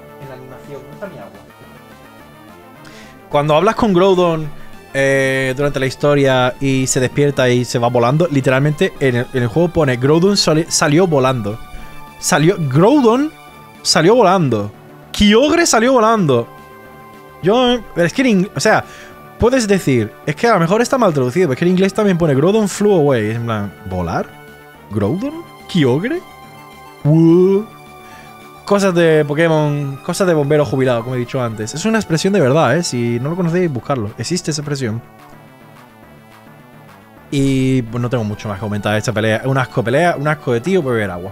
Cuando hablas con Groudon eh, durante la historia y se despierta y se va volando, literalmente en el, juego pone Groudon salió volando. Salió. Groudon salió volando. Kyogre salió volando. Yo. Es que en, O sea, puedes decir. Es que a lo mejor está mal traducido. Es que en inglés también pone Groudon flew away. En plan. ¿Volar? ¿Groudon? ¿Kyogre? Cosas de Pokémon, cosas de bombero jubilado, como he dicho antes. Es una expresión de verdad, ¿eh? Si no lo conocéis, buscarlo. Existe esa expresión. Y pues no tengo mucho más que comentar de esta pelea. Un asco pelea, un asco de tío beber agua.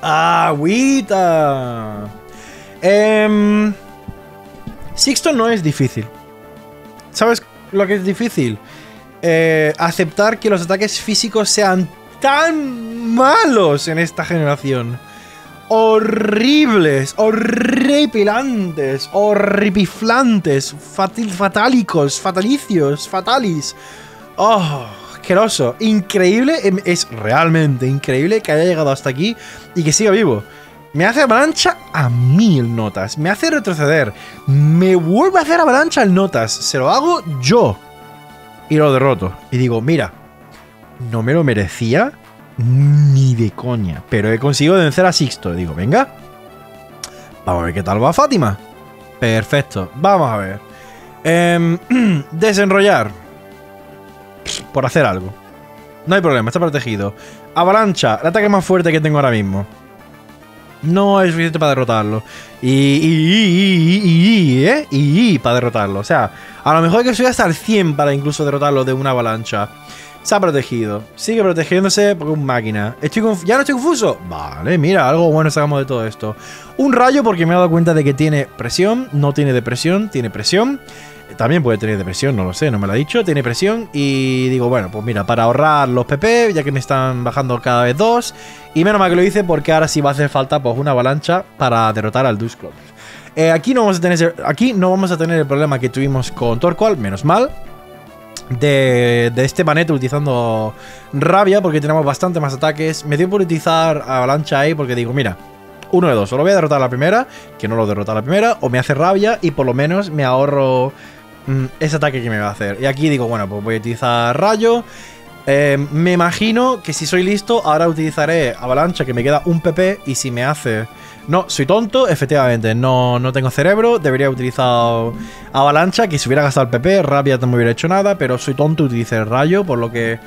¡Agüita! Em, Sixto no es difícil. ¿Sabes lo que es difícil? Eh, aceptar que los ataques físicos sean tan malos en esta generación. Horribles, horripilantes, horripiflantes, fatálicos, fatalicios, fatalis. Oh, asqueroso. Increíble, em, es realmente increíble que haya llegado hasta aquí y que siga vivo. Me hace avalancha a mil notas. Me hace retroceder. Me vuelve a hacer avalancha en notas. Se lo hago yo. Y lo derroto. Y digo, mira, no me lo merecía ni de coña. Pero he conseguido vencer a Sixto. Digo, venga. Vamos a ver qué tal va Fátima. Perfecto. Vamos a ver. Em, desenrollar. Por hacer algo. No hay problema, está protegido. Avalancha, el ataque más fuerte que tengo ahora mismo. No es suficiente para derrotarlo. Y, y, y, y, ¿eh? Y para derrotarlo. O sea, a lo mejor hay que subir hasta el 100 para incluso derrotarlo de una avalancha. Se ha protegido. Sigue protegiéndose porque es un máquina. ¿Estoy ¿Ya no estoy confuso? Vale, mira, algo bueno sacamos de todo esto. Un rayo porque me he dado cuenta de que tiene presión. No tiene depresión, tiene presión. También puede tener depresión, no lo sé, no me lo ha dicho. Tiene presión y digo, bueno, pues mira, para ahorrar los PP, ya que me están bajando cada vez dos. Y menos mal que lo hice porque ahora sí va a hacer falta pues una avalancha para derrotar al Dusclops. Eh, aquí, no vamos a tener, aquí no vamos a tener el problema que tuvimos con Torqual, menos mal. De, de, este manete utilizando rabia porque tenemos bastante más ataques. Me dio por utilizar avalancha ahí porque digo, mira, uno de dos, o lo voy a derrotar a la primera, que no lo derrota a la primera, o me hace rabia y por lo menos me ahorro mm, ese ataque que me va a hacer. Y aquí digo, bueno, pues voy a utilizar rayo. Eh, me imagino que si soy listo, ahora utilizaré avalancha, que me queda un PP, y si me hace... No, soy tonto, efectivamente, no, no tengo cerebro, debería haber utilizado avalancha, que si hubiera gastado el PP, rabia no me hubiera hecho nada, pero soy tonto, utilicé el rayo, por lo que...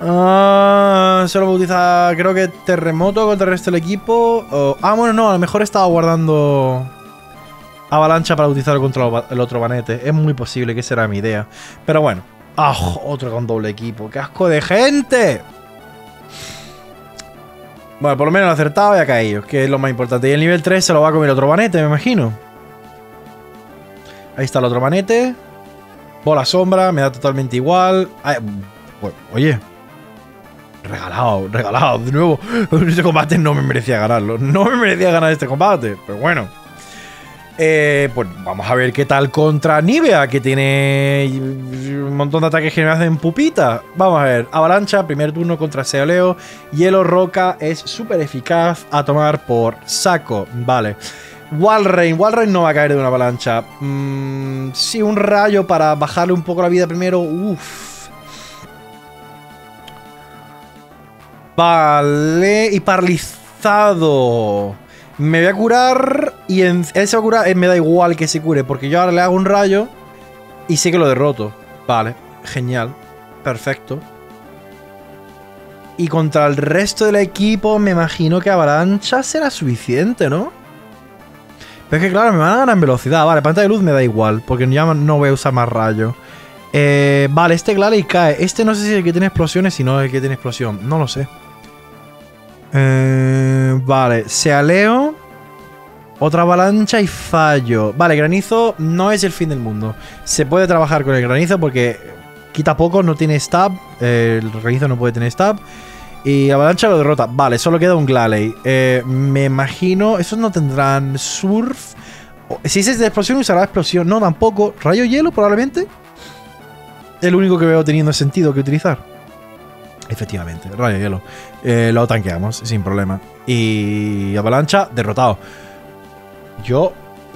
Ah, solo voy a utilizar, creo que terremoto contra el resto del equipo. ah, bueno, no, a lo mejor estaba guardando avalancha para utilizarlo contra el otro banete. Es muy posible que esa era mi idea. Pero bueno. ¡Ah! Otro con doble equipo. ¡Qué asco de gente! Bueno, por lo menos lo he acertado y ha caído, que es lo más importante. Y el nivel 3 se lo va a comer otro banete, me imagino. Ahí está el otro banete. Bola sombra, me da totalmente igual. Oye, Regalado, regalado, de nuevo. Este combate no me merecía ganarlo. No me merecía ganar este combate, pero bueno. Eh, pues vamos a ver qué tal contra Nivea, que tiene un montón de ataques que me hacen pupita. Vamos a ver, Avalancha, primer turno contra Seoleo. Hielo Roca es súper eficaz a tomar por saco. Vale. Walrein, Walrein no va a caer de una avalancha. Mm, sí, un rayo para bajarle un poco la vida primero. Uff. Vale, y paralizado. Me voy a curar y en, él se va a curar. me da igual que se cure, porque yo ahora le hago un rayo y sé que lo derroto. Vale, genial. Perfecto. Y contra el resto del equipo, me imagino que avalancha será suficiente, ¿no? Pero es que, claro, me van a ganar en velocidad. Vale, pantalla de luz me da igual, porque ya no voy a usar más rayo. Eh, vale, este Glaley cae. Este no sé si es el que tiene explosiones, si no es el que tiene explosión. No lo sé. Eh, vale, Sealeo. Otra avalancha y fallo. Vale, granizo no es el fin del mundo. Se puede trabajar con el granizo porque quita poco, no tiene stab. El granizo no puede tener stab. Y avalancha lo derrota. Vale, solo queda un Glaley. Eh, me imagino. Esos no tendrán surf. Si es de explosión, usará explosión. No, tampoco. Rayo hielo, probablemente. El único que veo teniendo sentido que utilizar. Efectivamente, rayo hielo. Eh, lo tanqueamos sin problema. Y avalancha, derrotado. Yo.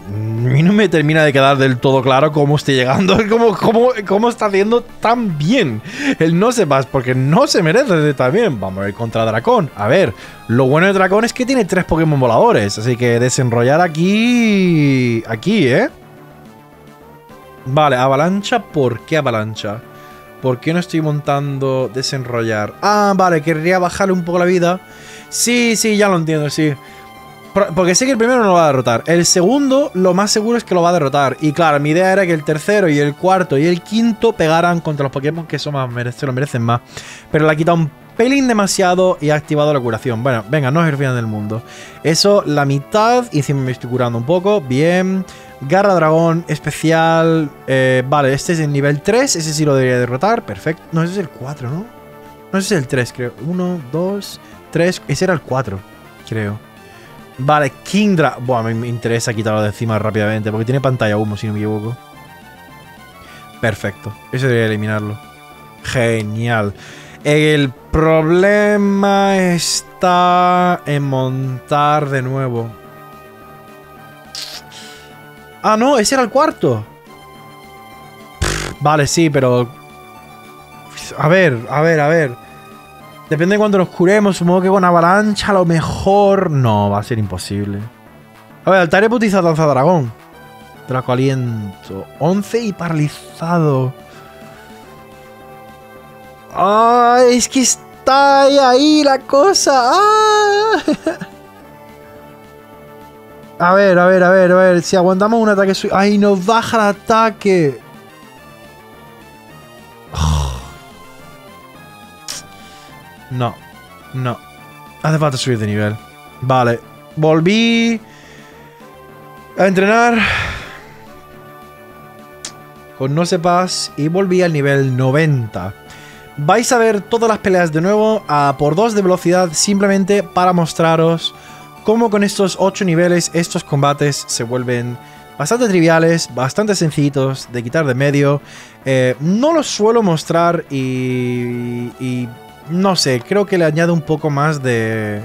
Mí no me termina de quedar del todo claro cómo esté llegando, cómo, cómo, cómo está haciendo tan bien el no sepas, porque no se merece bien. Vamos a ver contra Dracón. A ver, lo bueno de Dracón es que tiene tres Pokémon voladores, así que desenrollar aquí. Aquí, ¿eh? Vale, avalancha, ¿por qué avalancha? ¿Por qué no estoy montando desenrollar? Ah, vale, querría bajarle un poco la vida. Sí, sí, ya lo entiendo, sí. Por- Porque sé que el primero no lo va a derrotar. El segundo, lo más seguro es que lo va a derrotar. Y claro, mi idea era que el tercero y el cuarto y el quinto pegaran contra los Pokémon que son más, lo merecen más. Pero le ha quitado un pelín demasiado y ha activado la curación. Bueno, venga, no es el final del mundo. Eso, la mitad, y encima me estoy curando un poco. Bien. Garra dragón especial. eh, vale, este es el nivel 3. Ese sí lo debería derrotar. Perfecto. No, ese es el 4, ¿no? No, ese es el 3, creo. 1, 2, 3. Ese era el 4, creo. Vale, Kingdra. Buah, me, me interesa quitarlo de encima rápidamente. Porque tiene pantalla humo, si no me equivoco. Perfecto. Ese debería eliminarlo. Genial. El problema está en montar de nuevo. Ah, no, ese era el cuarto. Vale, sí, pero. A ver, a ver, a ver. Depende de cuánto nos curemos. Supongo que con avalancha a lo mejor. No, va a ser imposible. A ver, Altaria puede utilizar danza dragón. Draco aliento. 11 y paralizado. ¡Ah! Es que está ahí, ahí la cosa. ¡Ah! A ver, a ver, a ver, a ver. Si aguantamos un ataque ¡Ay, nos baja el ataque! No, no. Hace falta subir de nivel. Vale. Volví a entrenar con No sepas y volví al nivel 90. Vais a ver todas las peleas de nuevo a por 2 de velocidad simplemente para mostraros cómo con estos 8 niveles estos combates se vuelven bastante triviales, bastante sencillitos de quitar de medio. Eh, no los suelo mostrar y, y no sé, creo que le añade un poco más de...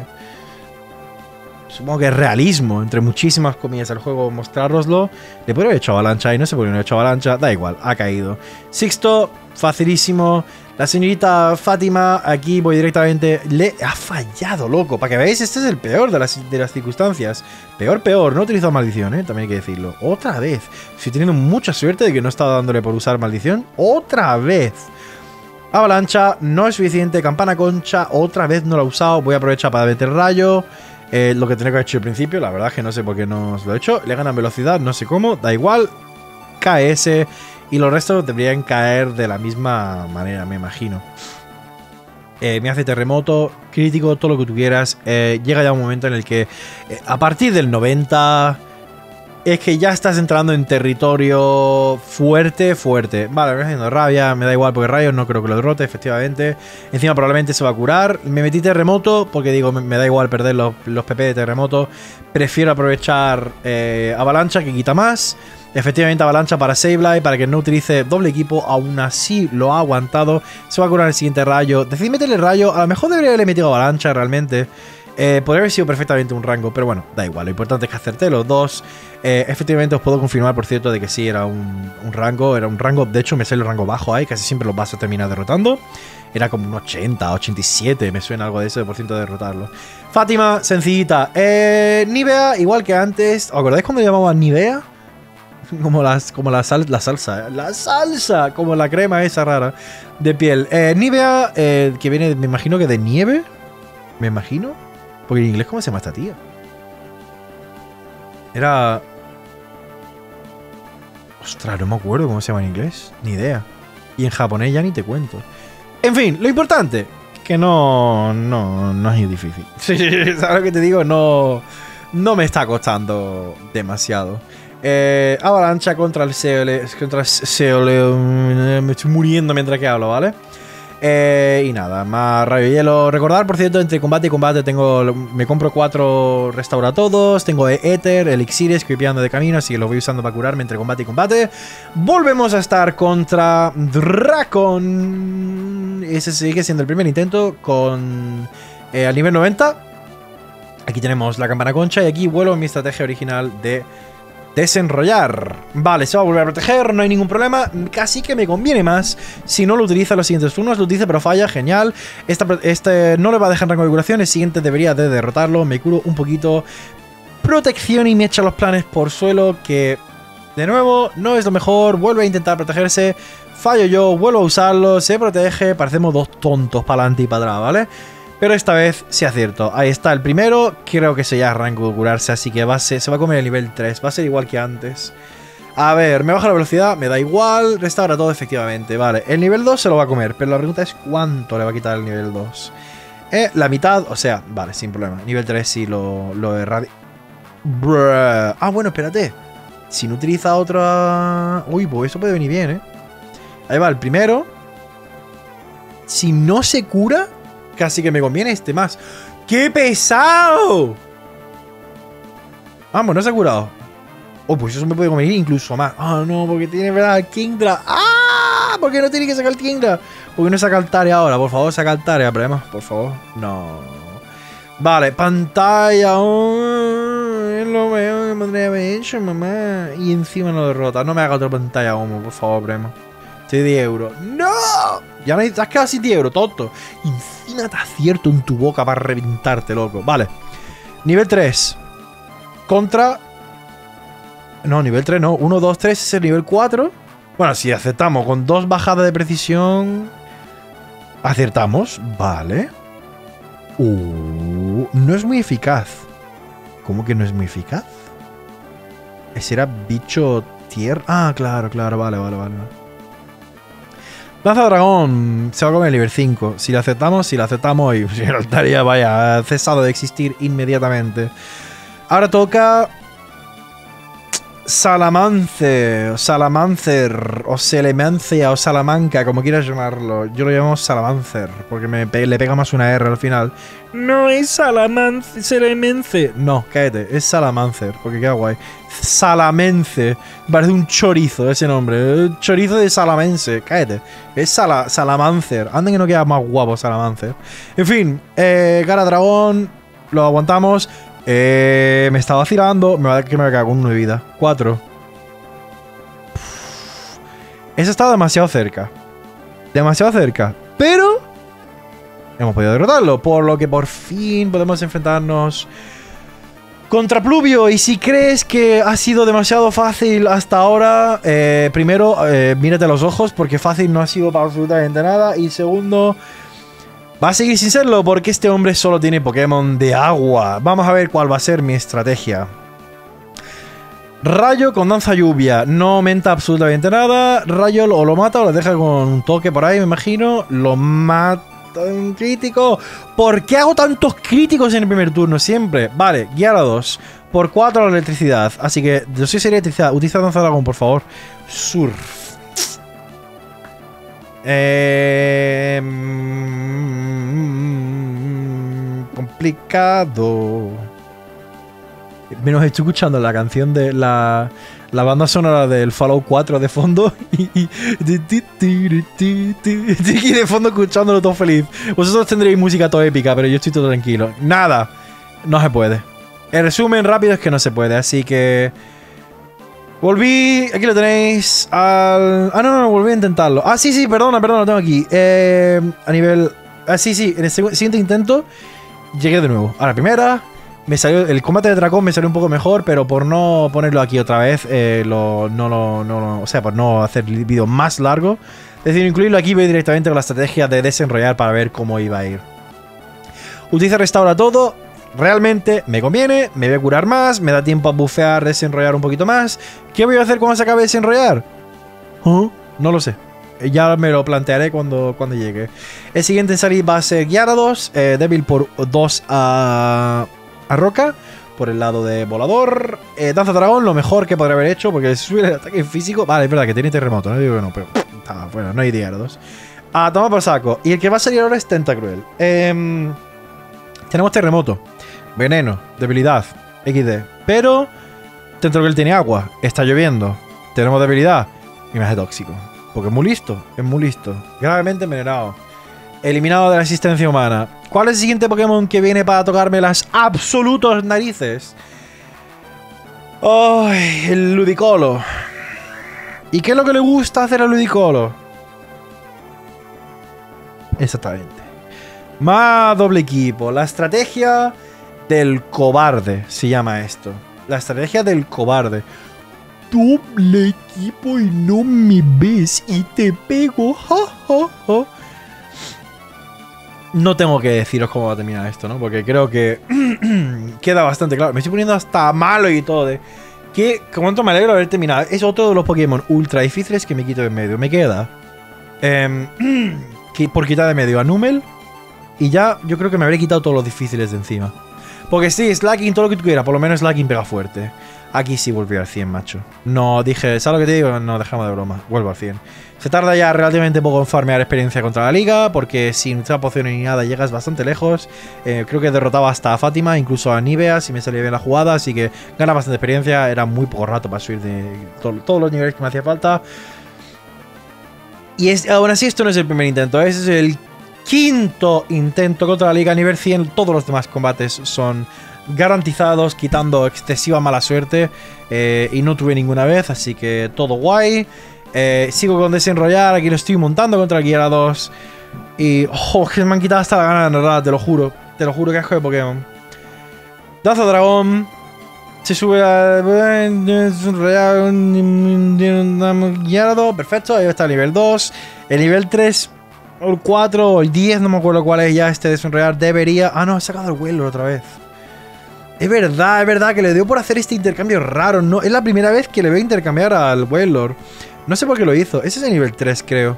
Supongo que realismo, entre muchísimas comillas, al juego mostrároslo. Le podría haber hecho avalancha y no sé por qué no he hecho avalancha. Da igual, ha caído. Sixto, facilísimo. La señorita Fátima, aquí voy directamente. Le ha fallado, loco. Para que veáis, este es el peor de las, de las circunstancias. Peor, peor. No he utilizado maldición, ¿eh? También hay que decirlo. Otra vez. Estoy teniendo mucha suerte de que no he estado dándole por usar maldición. Otra vez. Avalancha, no es suficiente. Campana concha, otra vez no la he usado. Voy a aprovechar para meter rayo. Eh, lo que tenía que haber hecho al principio, la verdad es que no sé por qué no os lo he hecho. Le ganan velocidad, no sé cómo, da igual. KS y los restos deberían caer de la misma manera, me imagino. Eh, me hace terremoto, crítico, todo lo que tú quieras. Eh, llega ya un momento en el que eh, a partir del 90 es que ya estás entrando en territorio fuerte, fuerte. Vale, me está haciendo rabia, me da igual porque rayos no creo que lo derrote, efectivamente. Encima probablemente se va a curar. Me metí terremoto porque digo, me, me da igual perder los, los PP de terremoto. Prefiero aprovechar eh, avalancha que quita más. Efectivamente, avalancha para Sableye, para que no utilice doble equipo. Aún así lo ha aguantado. Se va a curar el siguiente rayo. Decidí meterle rayo. A lo mejor debería haberle metido avalancha realmente. Eh, podría haber sido perfectamente un rango, pero bueno, da igual. Lo importante es que acerté los dos. Eh, efectivamente, os puedo confirmar, por cierto, de que sí era un, un rango. Era un rango, de hecho, me sale el rango bajo ahí. Casi siempre los vas a terminar derrotando. Era como un 80, 87, me suena algo de eso de por ciento de derrotarlo. Fátima, sencillita. Eh, Nivea, igual que antes. ¿Os acordáis cuando llamaban Nivea? Como, las, como la, sal- la salsa, ¿eh? la salsa, como la crema esa rara de piel. Eh, Nivea, eh, que viene, me imagino que de nieve, me imagino. Porque en inglés, ¿cómo se llama esta tía? Era... Ostras, no me acuerdo cómo se llama en inglés, ni idea. Y en japonés ya ni te cuento. En fin, lo importante, que no, no, no es difícil. ¿Sabes lo que te digo? No, no me está costando demasiado. Eh, avalancha contra el Seole. Contra el Seole. mm, Me estoy muriendo mientras que hablo, ¿vale? Eh, y nada, más rayo hielo. Recordar, por cierto, entre combate y combate tengo. Me compro cuatro restaura todos. Tengo Ether, elixires, pillando de camino, así que los voy usando para curarme entre combate y combate. Volvemos a estar contra Dracon. Ese sigue siendo el primer intento con. eh, al nivel 90. Aquí tenemos la campana concha y aquí vuelvo a mi estrategia original de desenrollar. Vale, se va a volver a proteger, no hay ningún problema. Casi que me conviene más si no lo utiliza los siguientes turnos. Lo utiliza pero falla, genial. Esta, este no le va a dejar rango de. El siguiente debería de derrotarlo. Me curo un poquito. Protección y me echa los planes por suelo que... De nuevo, no es lo mejor. Vuelve a intentar protegerse. Fallo yo, vuelvo a usarlo. Se protege. Parecemos dos tontos para adelante y para atrás, ¿vale? Pero esta vez sí acierto. Ahí está el primero. Creo que se ya arranca de curarse, así que va a se va a comer el nivel 3. Va a ser igual que antes. A ver, me baja la velocidad, me da igual. Restaura todo, efectivamente. Vale, el nivel 2 se lo va a comer. Pero la pregunta es cuánto le va a quitar el nivel 2. Eh, la mitad, o sea, vale, sin problema. Nivel 3 sí lo, lo erradi... Bruh. Ah, bueno, espérate. Si no utiliza otra... Uy, pues eso puede venir bien, ¿eh? Ahí va, el primero. Si no se cura, casi que me conviene este más. ¡Qué pesado! Vamos, no se ha curado. Oh, pues eso me puede convenir incluso más. Ah, no, porque tiene, ¿verdad? El Kingdra. ¡Ah! ¿Por qué no tiene que sacar el Kingdra? ¿Por qué no saca el Tare ahora? Por favor, saca el Tare, problema. Por favor. No. Vale, pantalla. Oh, es lo mejor que podría haber hecho, mamá. Y encima lo derrota. No me haga otra pantalla, homo, por favor, prema. Estoy de euro. ¡No! Ya no has sin 10 euros, tonto. Encima te acierto en tu boca para reventarte, loco. Vale. Nivel 3. Contra. No, nivel 3 no. 1, 2, 3 es el nivel 4. Bueno, si aceptamos con dos bajadas de precisión. Acertamos. Vale. Uh, no es muy eficaz. ¿Cómo que no es muy eficaz? Ese era bicho tierra. Ah, claro, claro, vale, vale, vale. Lanza dragón se va a comer el nivel 5. Si lo aceptamos, si lo aceptamos, y si el tarea vaya, ha cesado de existir inmediatamente. Ahora toca. Salamance, o Salamancer, o Selemancia, o Salamanca, como quieras llamarlo. Yo lo llamo Salamancer, porque me le pega más una R al final. No es Salamance, Selemence. No, cállate, es Salamancer, porque queda guay. Salamence, parece un chorizo ese nombre. Chorizo de Salamense, cállate. Es Sala Salamancer. Anda que no queda más guapo Salamancer. En fin, eh, cara dragón, lo aguantamos. Eh, me está vacilando. Me va a que me cago de vida. Cuatro. Eso estado demasiado cerca. Demasiado cerca. Pero. Hemos podido derrotarlo. Por lo que por fin podemos enfrentarnos. Contra Pluvio, y si crees que ha sido demasiado fácil hasta ahora, eh, primero, eh, mírate los ojos, porque fácil no ha sido para absolutamente nada. Y segundo, Va a seguir sin serlo porque este hombre solo tiene Pokémon de agua. Vamos a ver cuál va a ser mi estrategia. Rayo con danza lluvia. No aumenta absolutamente nada. Rayo o lo mata o lo deja con un toque por ahí, me imagino. Lo mata en crítico. ¿Por qué hago tantos críticos en el primer turno siempre? Vale, guiar a 2. Por 4 la electricidad. Así que, yo soy sería electricidad. Utiliza danza dragón, por favor. Surf. Eh, mm, complicado. Menos estoy escuchando la canción de la, la banda sonora del Fallout 4 de fondo y de fondo escuchándolo todo feliz. Vosotros tendréis música todo épica, pero yo estoy todo tranquilo. Nada, no se puede. El resumen rápido es que no se puede, así que... Volví, aquí lo tenéis. Al... Ah, no, no, volví a intentarlo. Ah, sí, sí, perdona, perdona, lo tengo aquí. Eh, a nivel. Ah, sí, sí, en el siguiente intento llegué de nuevo. A la primera, me salió. El combate de dragón me salió un poco mejor, pero por no ponerlo aquí otra vez, eh, lo, no, lo, no, o sea, por no hacer el vídeo más largo, decidí incluirlo aquí voy directamente con la estrategia de desenrollar para ver cómo iba a ir. Utiliza restaura todo, Realmente me conviene, me voy a curar más, me da tiempo a bufear, desenrollar un poquito más. ¿Qué voy a hacer cuando se acabe de desenrollar? No lo sé. Ya me lo plantearé cuando, cuando llegue. El siguiente en salir va a ser Gyarados, eh, débil por 2 a, a Roca, por el lado de Volador. Eh, Danza Dragón, lo mejor que podría haber hecho, porque sube el ataque físico. Vale, es verdad que tiene terremoto, no digo que no, pero. Ah, bueno, no hay Gyarados. A toma por saco. Y el que va a salir ahora es Tentacruel. Eh, tenemos terremoto. Veneno, debilidad, XD. Pero dentro que él tiene agua, está lloviendo, tenemos debilidad y me hace tóxico. Porque es muy listo, es muy listo. Gravemente envenenado. Eliminado de la existencia humana. ¿Cuál es el siguiente Pokémon que viene para tocarme las absolutos narices? ¡Ay! el Ludicolo. ¿Y qué es lo que le gusta hacer al Ludicolo? Exactamente. Más doble equipo. La estrategia del cobarde se llama esto. La estrategia del cobarde. Doble equipo y no me ves y te pego. Ja, no tengo que deciros cómo va a terminar esto, ¿no? Porque creo que queda bastante claro. Me estoy poniendo hasta malo y todo de... Que cuánto me alegro de haber terminado. Es otro de los Pokémon ultra difíciles que me quito de en medio. Me queda... em, por quitar de medio a Numel. Y ya yo creo que me habré quitado todos los difíciles de encima. Porque sí, Slacking, todo lo que tú quieras. Por lo menos Slacking pega fuerte. Aquí sí volví al 100, macho. No, dije, ¿sabes lo que te digo? No, dejamos de broma. Vuelvo al 100. Se tarda ya relativamente poco en farmear experiencia contra la liga, porque sin usar pociones ni nada llegas bastante lejos. Eh, creo que derrotaba hasta a Fátima, incluso a Nivea, si me salía bien la jugada, así que gana bastante experiencia. Era muy poco rato para subir de to- todos los niveles que me hacía falta. Y es, aún así, esto no es el primer intento, ese es el quinto intento contra la liga nivel 100. Todos los demás combates son garantizados, quitando excesiva mala suerte. eh, y no tuve ninguna vez, así que todo guay. Eh, sigo con desenrollar, aquí lo estoy montando contra el Guía 2. Y, oh, que me han quitado hasta la gana de narrar, te lo juro. Te lo juro que asco de Pokémon. Dazo Dragón. Se sube a. Guiado, perfecto. Ahí está el nivel 2. El nivel 3, o el 4, o el 10, no me acuerdo cuál es ya este desenrollar. Debería. Ah, no, he sacado el vuelo otra vez. Es verdad, es verdad que le dio por hacer este intercambio raro. No, es la primera vez que le veo intercambiar al Wailord. No sé por qué lo hizo. Ese es el nivel 3, creo.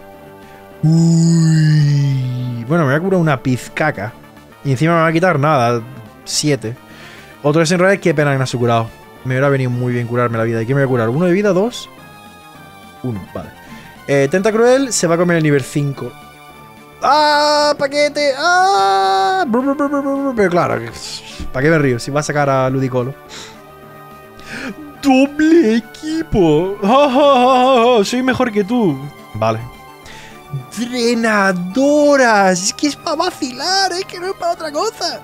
Uy. Bueno, me voy a curar una pizcaca. Y encima me va a quitar nada. 7. Otro desenrollar, qué pena que no se ha curado. Me hubiera venido muy bien curarme la vida. ¿Y qué me voy a curar? ¿Uno de vida? ¿Dos? Uno, vale. Eh, Tentacruel se va a comer el nivel 5. ¡Ah! ¡Paquete! ¡Ah! Pero claro, ¿para qué me río? Si va a sacar a Ludicolo. ¡Doble equipo! ¡Ja, ja, ja, ja! Soy mejor que tú. Vale. ¡Drenadoras! Es que es para vacilar, es que no es para otra cosa.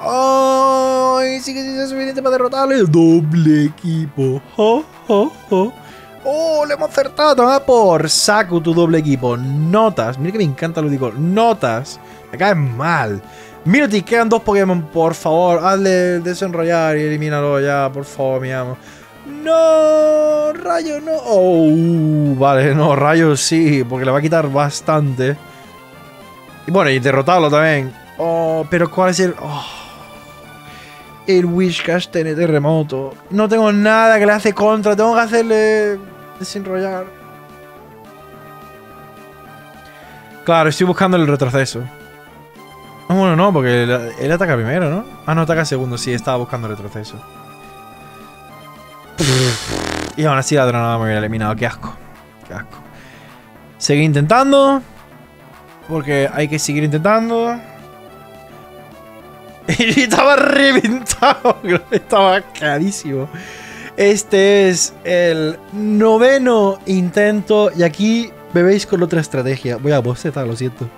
¡Ay! Sí que sí es suficiente para derrotarle. ¡Doble equipo! ¡Ja, ja, ja! ¡Oh! ¡Le hemos acertado! Toma por saco tu doble equipo. Notas. Mira que me encanta lo digo. Notas. Me caen mal. Miroti, quedan dos Pokémon, por favor. Hazle desenrollar y elimínalo ya, por favor, mi amo. No, rayo no. Oh, vale, no, rayo sí, porque le va a quitar bastante. Y bueno, y derrotarlo también. Oh, pero ¿cuál es el...? Oh. El Wishcash tiene terremoto. No tengo nada que le hace contra. Tengo que hacerle desenrollar. Claro, estoy buscando el retroceso. Ah, Bueno, no, porque él, ataca primero, ¿no? Ah, no, ataca segundo. Sí, estaba buscando el retroceso. Y aún así la dronada me hubiera eliminado. Qué asco. Qué asco. Seguir intentando. Porque hay que seguir intentando. Y estaba reventado. Estaba carísimo. Este es el noveno intento. Y aquí me veis con otra estrategia. Voy a bocetar, lo siento.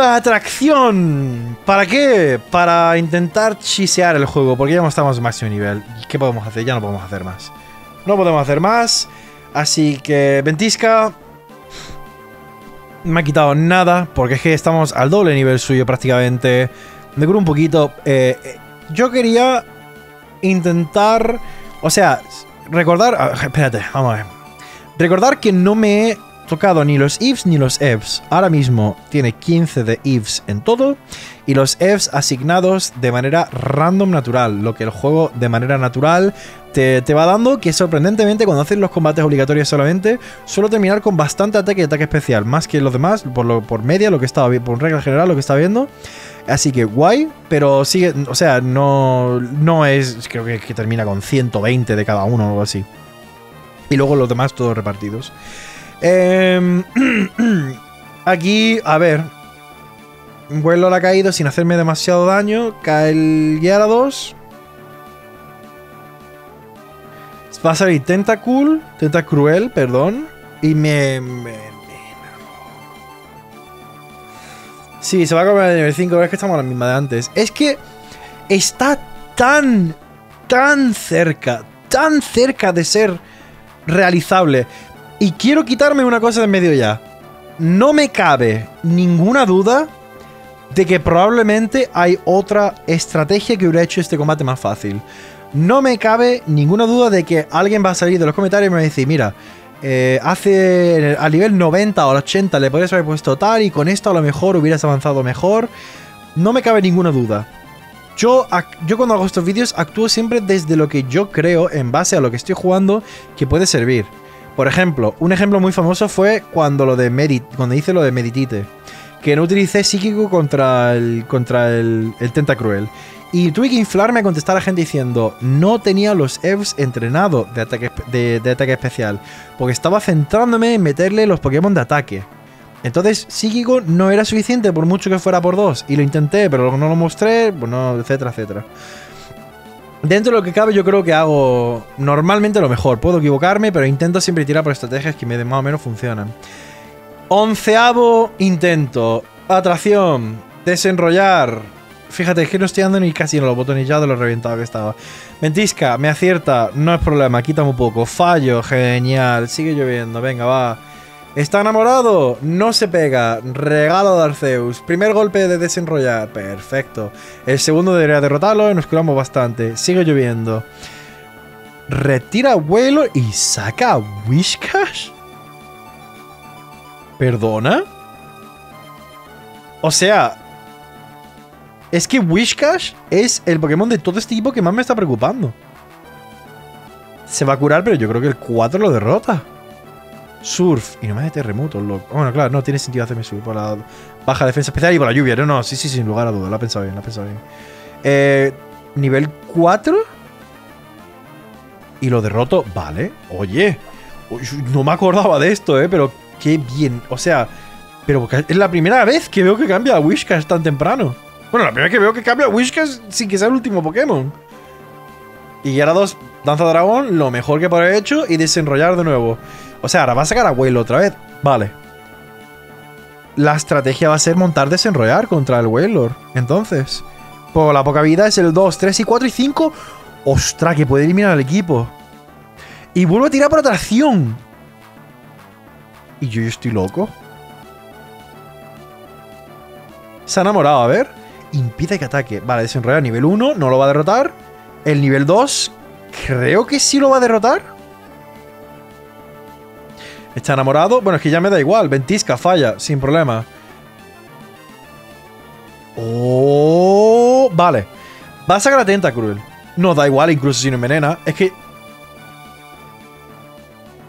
Atracción. ¿Para qué? Para intentar chisear el juego. Porque ya no estamos máximo nivel. ¿Y ¿Qué podemos hacer? Ya no podemos hacer más. No podemos hacer más. Así que, Ventisca. Me ha quitado nada. Porque es que estamos al doble nivel suyo prácticamente. Me curo un poquito. Eh, eh, yo quería intentar. O sea, recordar. ah, espérate, vamos a ver. Recordar que no me he tocado ni los ifs ni los evs. Ahora mismo tiene 15 de ifs en todo y los evs asignados de manera random natural, lo que el juego de manera natural te, te va dando, que sorprendentemente cuando haces los combates obligatorios solamente, suelo terminar con bastante ataque y ataque especial, más que los demás, por, lo, por media, lo que estaba por regla general, lo que estaba viendo. Así que guay, pero sigue, o sea, no, no es, creo que, termina con 120 de cada uno o algo así. Y luego los demás todos repartidos. Em, aquí, a ver. Vuelo ha caído sin hacerme demasiado daño. Cae el Gyarados. Va a salir Tentacool. Tentacruel, perdón. Y me, Sí, se va a comer el nivel 5. Es que estamos a la misma de antes. Es que está tan, tan cerca, tan cerca de ser realizable. Y quiero quitarme una cosa de en medio ya. No me cabe ninguna duda de que probablemente hay otra estrategia que hubiera hecho este combate más fácil. No me cabe ninguna duda de que alguien va a salir de los comentarios y me va a decir, mira, eh, hace a nivel 90 o 80 le podrías haber puesto tal y con esto a lo mejor hubieras avanzado mejor. No me cabe ninguna duda. Yo, yo cuando hago estos vídeos actúo siempre desde lo que yo creo, en base a lo que estoy jugando, que puede servir. Por ejemplo, un ejemplo muy famoso fue cuando lo de Merit, cuando hice lo de Meditite. Que no utilicé psíquico contra el. contra el, el Tentacruel. Y tuve que inflarme a contestar a gente diciendo, no tenía los EVs entrenados de ataque, de, ataque especial, porque estaba centrándome en meterle los Pokémon de ataque. Entonces, psíquico no era suficiente por mucho que fuera por dos. Y lo intenté, pero no lo mostré, bueno, etcétera, etcétera. Dentro de lo que cabe, yo creo que hago normalmente lo mejor. Puedo equivocarme, pero intento siempre tirar por estrategias que me más o menos funcionan. Onceavo intento. Atracción. Desenrollar. Fíjate, es que no estoy dando ni casi en los botones de lo reventado que estaba. Ventisca, me acierta, no es problema, quítame un poco. Fallo, genial, sigue lloviendo, venga, va. ¿Está enamorado? No se pega. Regalo de Arceus. Primer golpe de desenrollar. Perfecto. El segundo debería derrotarlo y nos curamos bastante. Sigue lloviendo. Retira vuelo y saca Wishcash. ¿Perdona? O sea, es que Wishcash es el Pokémon de todo este equipo que más me está preocupando. Se va a curar, pero yo creo que el 4 lo derrota. Surf. Y no me hace terremoto, loco. Bueno, claro, no tiene sentido hacerme surf por la baja defensa especial y por la lluvia. No, no, sí, sí, sin lugar a duda. Lo ha pensado bien, lo ha pensado bien. Eh, nivel 4. Y lo derroto. Vale. Oye. No me acordaba de esto, eh. Pero qué bien. O sea. Pero es la primera vez que veo que cambia a Wishcash tan temprano. Bueno, la primera que veo que cambia Wishcash sin que sea el último Pokémon. Y ahora dos, Danza Dragón, lo mejor que por haber hecho y desenrollar de nuevo. O sea, ahora va a sacar a Whale otra vez. Vale. La estrategia va a ser montar desenrollar contra el Wailord. Entonces, por la poca vida es el 2, 3 y 4 y 5. ¡Ostras! Que puede eliminar al equipo. Y vuelve a tirar por atracción. Y yo, yo estoy loco. Se ha enamorado, a ver. Impide que ataque. Vale, desenrollar nivel 1, no lo va a derrotar. El nivel 2, creo que sí lo va a derrotar. Está enamorado. Bueno, es que ya me da igual. Ventisca, falla, sin problema. Oh, vale. Va a sacar a cruel. No, da igual, incluso si no envenena. Es que...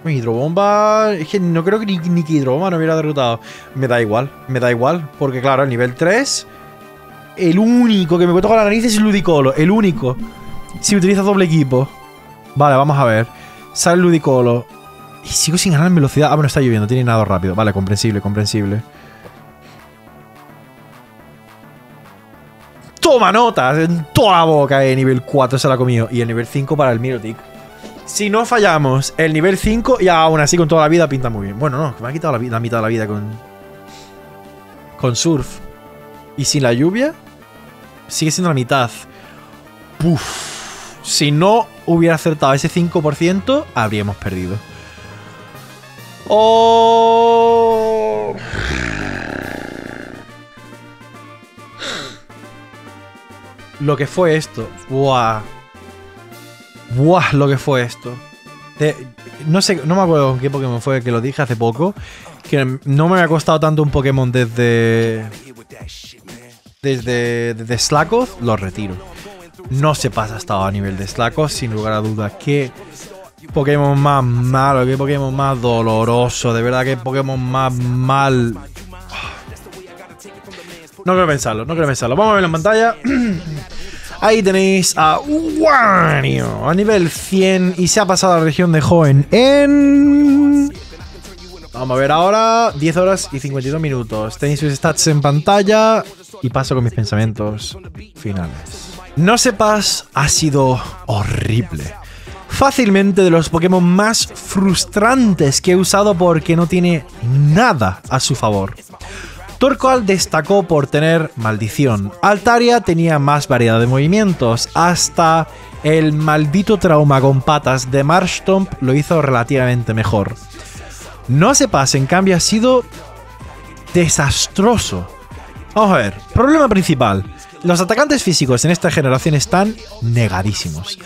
Hidrobomba... Es que no creo que ni, ni que Hidrobomba no hubiera derrotado. Me da igual, me da igual. Porque claro, el nivel 3 el único que me tocar la nariz es Ludicolo. El único. Si utiliza doble equipo. Vale, vamos a ver. Sale Ludicolo. Y sigo sin ganar en velocidad. Ah, bueno, está lloviendo. Tiene nada rápido. Vale, comprensible, comprensible. Toma notas en toda la boca. El nivel 4 se la ha comido. Y el nivel 5 para el Mirotic. Si no fallamos el nivel 5, y aún así con toda la vida pinta muy bien. Bueno, no, me ha quitado la, la mitad de la vida con. Con Surf. Y sin la lluvia, sigue siendo la mitad. Si no hubiera acertado ese 5%, habríamos perdido. Oh. Lo que fue esto. Buah. Buah, lo que fue esto. no sé, no me acuerdo con qué Pokémon fue que lo dije hace poco. Que no me ha costado tanto un Pokémon desde desde, desde lo retiro. No se pasa hasta a nivel de Slakoth, sin lugar a dudas. Qué Pokémon más malo, qué Pokémon más doloroso, de verdad, qué Pokémon más mal. No quiero pensarlo, no quiero pensarlo. Vamos a verlo en pantalla. Ahí tenéis a Wario a nivel 100 y se ha pasado a la región de Hoenn en Vamos a ver ahora, 10 horas y 52 minutos. Tenéis sus stats en pantalla y paso con mis pensamientos finales. No sepas ha sido horrible. Fácilmente de los Pokémon más frustrantes que he usado porque no tiene nada a su favor. Torkoal destacó por tener maldición. Altaria tenía más variedad de movimientos. Hasta el maldito trauma con patas de Marshtomp lo hizo relativamente mejor. No se pase, en cambio, ha sido desastroso. Vamos a ver, problema principal. Los atacantes físicos en esta generación están negadísimos.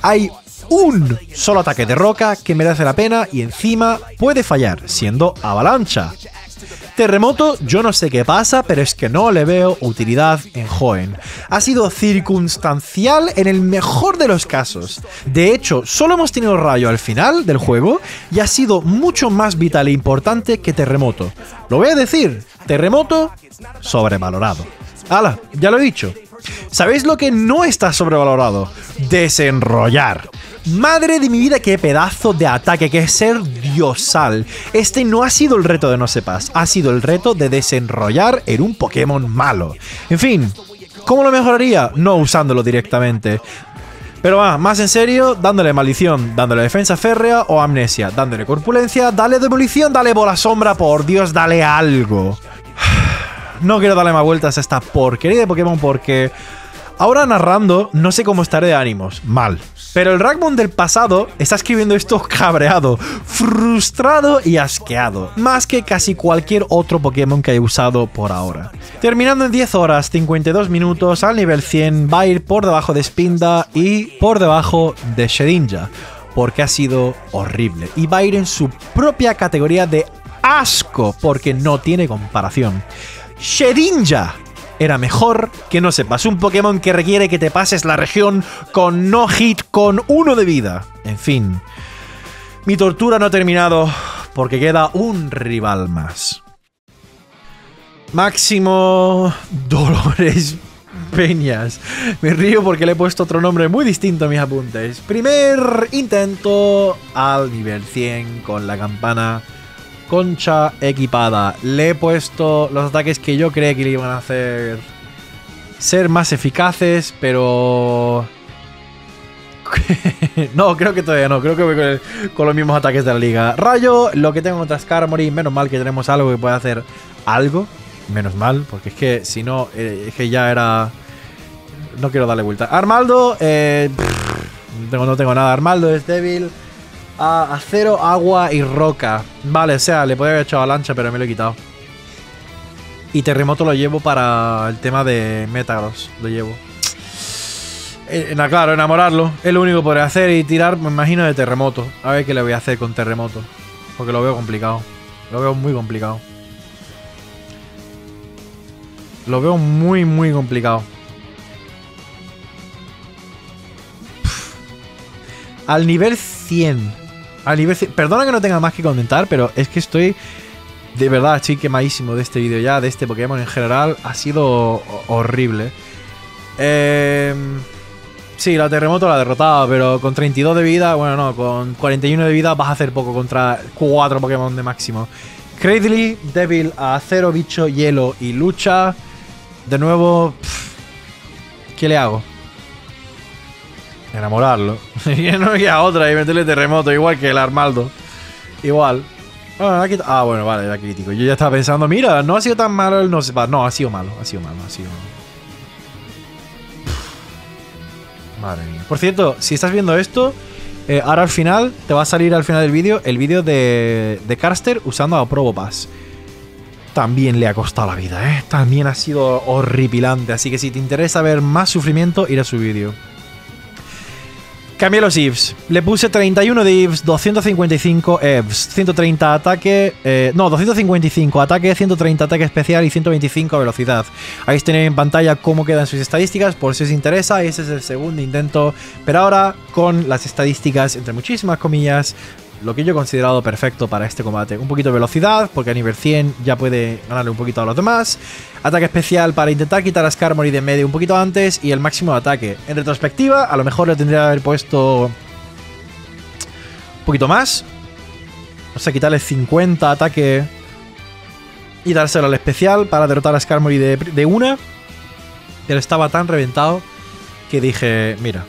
Hay un solo ataque de roca que merece la pena y encima puede fallar, siendo avalancha. Terremoto, yo no sé qué pasa, pero es que no le veo utilidad en Hoenn. Ha sido circunstancial en el mejor de los casos. De hecho, solo hemos tenido rayo al final del juego y ha sido mucho más vital e importante que Terremoto. Lo voy a decir, Terremoto sobrevalorado. ¡Hala! Ya lo he dicho. ¿Sabéis lo que no está sobrevalorado? Desenrollar. Madre de mi vida, qué pedazo de ataque, que es ser diosal. Este no ha sido el reto de no sepas, ha sido el reto de desenrollar en un Pokémon malo. En fin, ¿cómo lo mejoraría? No usándolo directamente. Pero va, más en serio, dándole maldición, dándole defensa férrea o amnesia, dándole corpulencia, dale demolición, dale bola sombra, por Dios, dale algo. No quiero darle más vueltas a esta porquería de Pokémon porque ahora narrando no sé cómo estaré de ánimos. Mal. Pero el Ragmon del pasado está escribiendo esto cabreado, frustrado y asqueado, más que casi cualquier otro Pokémon que haya usado por ahora. Terminando en 10 horas 52 minutos al nivel 100, va a ir por debajo de Spinda y por debajo de Shedinja, porque ha sido horrible. Y va a ir en su propia categoría de asco, porque no tiene comparación. Shedinja era mejor que no sepas. Un Pokémon que requiere que te pases la región con no hit con uno de vida. En fin. Mi tortura no ha terminado porque queda un rival más. Máximo Dolores Peñas. Me río porque le he puesto otro nombre muy distinto a mis apuntes. Primer intento al nivel 100 con la campana concha equipada. Le he puesto los ataques que yo creía que le iban a hacer ser más eficaces, pero... no, creo que todavía no. Creo que voy con, los mismos ataques de la liga. Rayo, lo que tengo contra Skarmory, menos mal que tenemos algo que puede hacer algo. Menos mal, porque es que si no, eh, es que ya era... No quiero darle vuelta. Armaldo, eh, no, tengo, no tengo nada. Armaldo es débil a acero, agua y roca. Vale, o sea, le podría haber echado lancha, pero me lo he quitado. Y terremoto lo llevo para el tema de Metagross. Lo llevo. Eh, claro, enamorarlo. Es lo único que podría hacer y tirar, me imagino, de terremoto. A ver qué le voy a hacer con terremoto. Porque lo veo complicado. Lo veo muy complicado. Lo veo muy, muy complicado. Al nivel 100 Perdona que no tenga más que comentar, pero es que estoy de verdad, estoy quemadísimo de este vídeo ya, de este Pokémon en general. Ha sido horrible. Eh, sí, la terremoto la ha derrotado, pero con 32 de vida, bueno, no, con 41 de vida vas a hacer poco contra 4 Pokémon de máximo. Cradley, débil a acero, bicho, hielo y lucha. De nuevo, ¿qué le hago? Enamorarlo. y no queda otra y meterle terremoto, igual que el Armaldo. Igual. ah, bueno, vale, era crítico. Yo ya estaba pensando, mira, no ha sido tan malo el no se No, ha sido malo, ha sido malo, ha sido Madre mía. Por cierto, si estás viendo esto, eh, ahora al final, te va a salir al final del vídeo el vídeo de, de Carster usando a Probopass. También le ha costado la vida, ¿eh? También ha sido horripilante. Así que si te interesa ver más sufrimiento, ir a su vídeo. Cambié los IVs. Le puse 31 de IVs, 255 EVs, 130 ataque. Eh, no, 255 ataque, 130 ataque especial y 125 velocidad. Ahí tenéis en pantalla cómo quedan sus estadísticas, por si os interesa. Ese es el segundo intento, pero ahora con las estadísticas, entre muchísimas comillas, lo que yo he considerado perfecto para este combate. Un poquito de velocidad, porque a nivel 100 ya puede ganarle un poquito a los demás. Ataque especial para intentar quitar a Skarmory de medio un poquito antes. Y el máximo de ataque. En retrospectiva, a lo mejor le tendría que haber puesto... Un poquito más. O sea, quitarle 50 ataque... Y dárselo al especial para derrotar a Skarmory de, de una. Pero estaba tan reventado que dije, mira,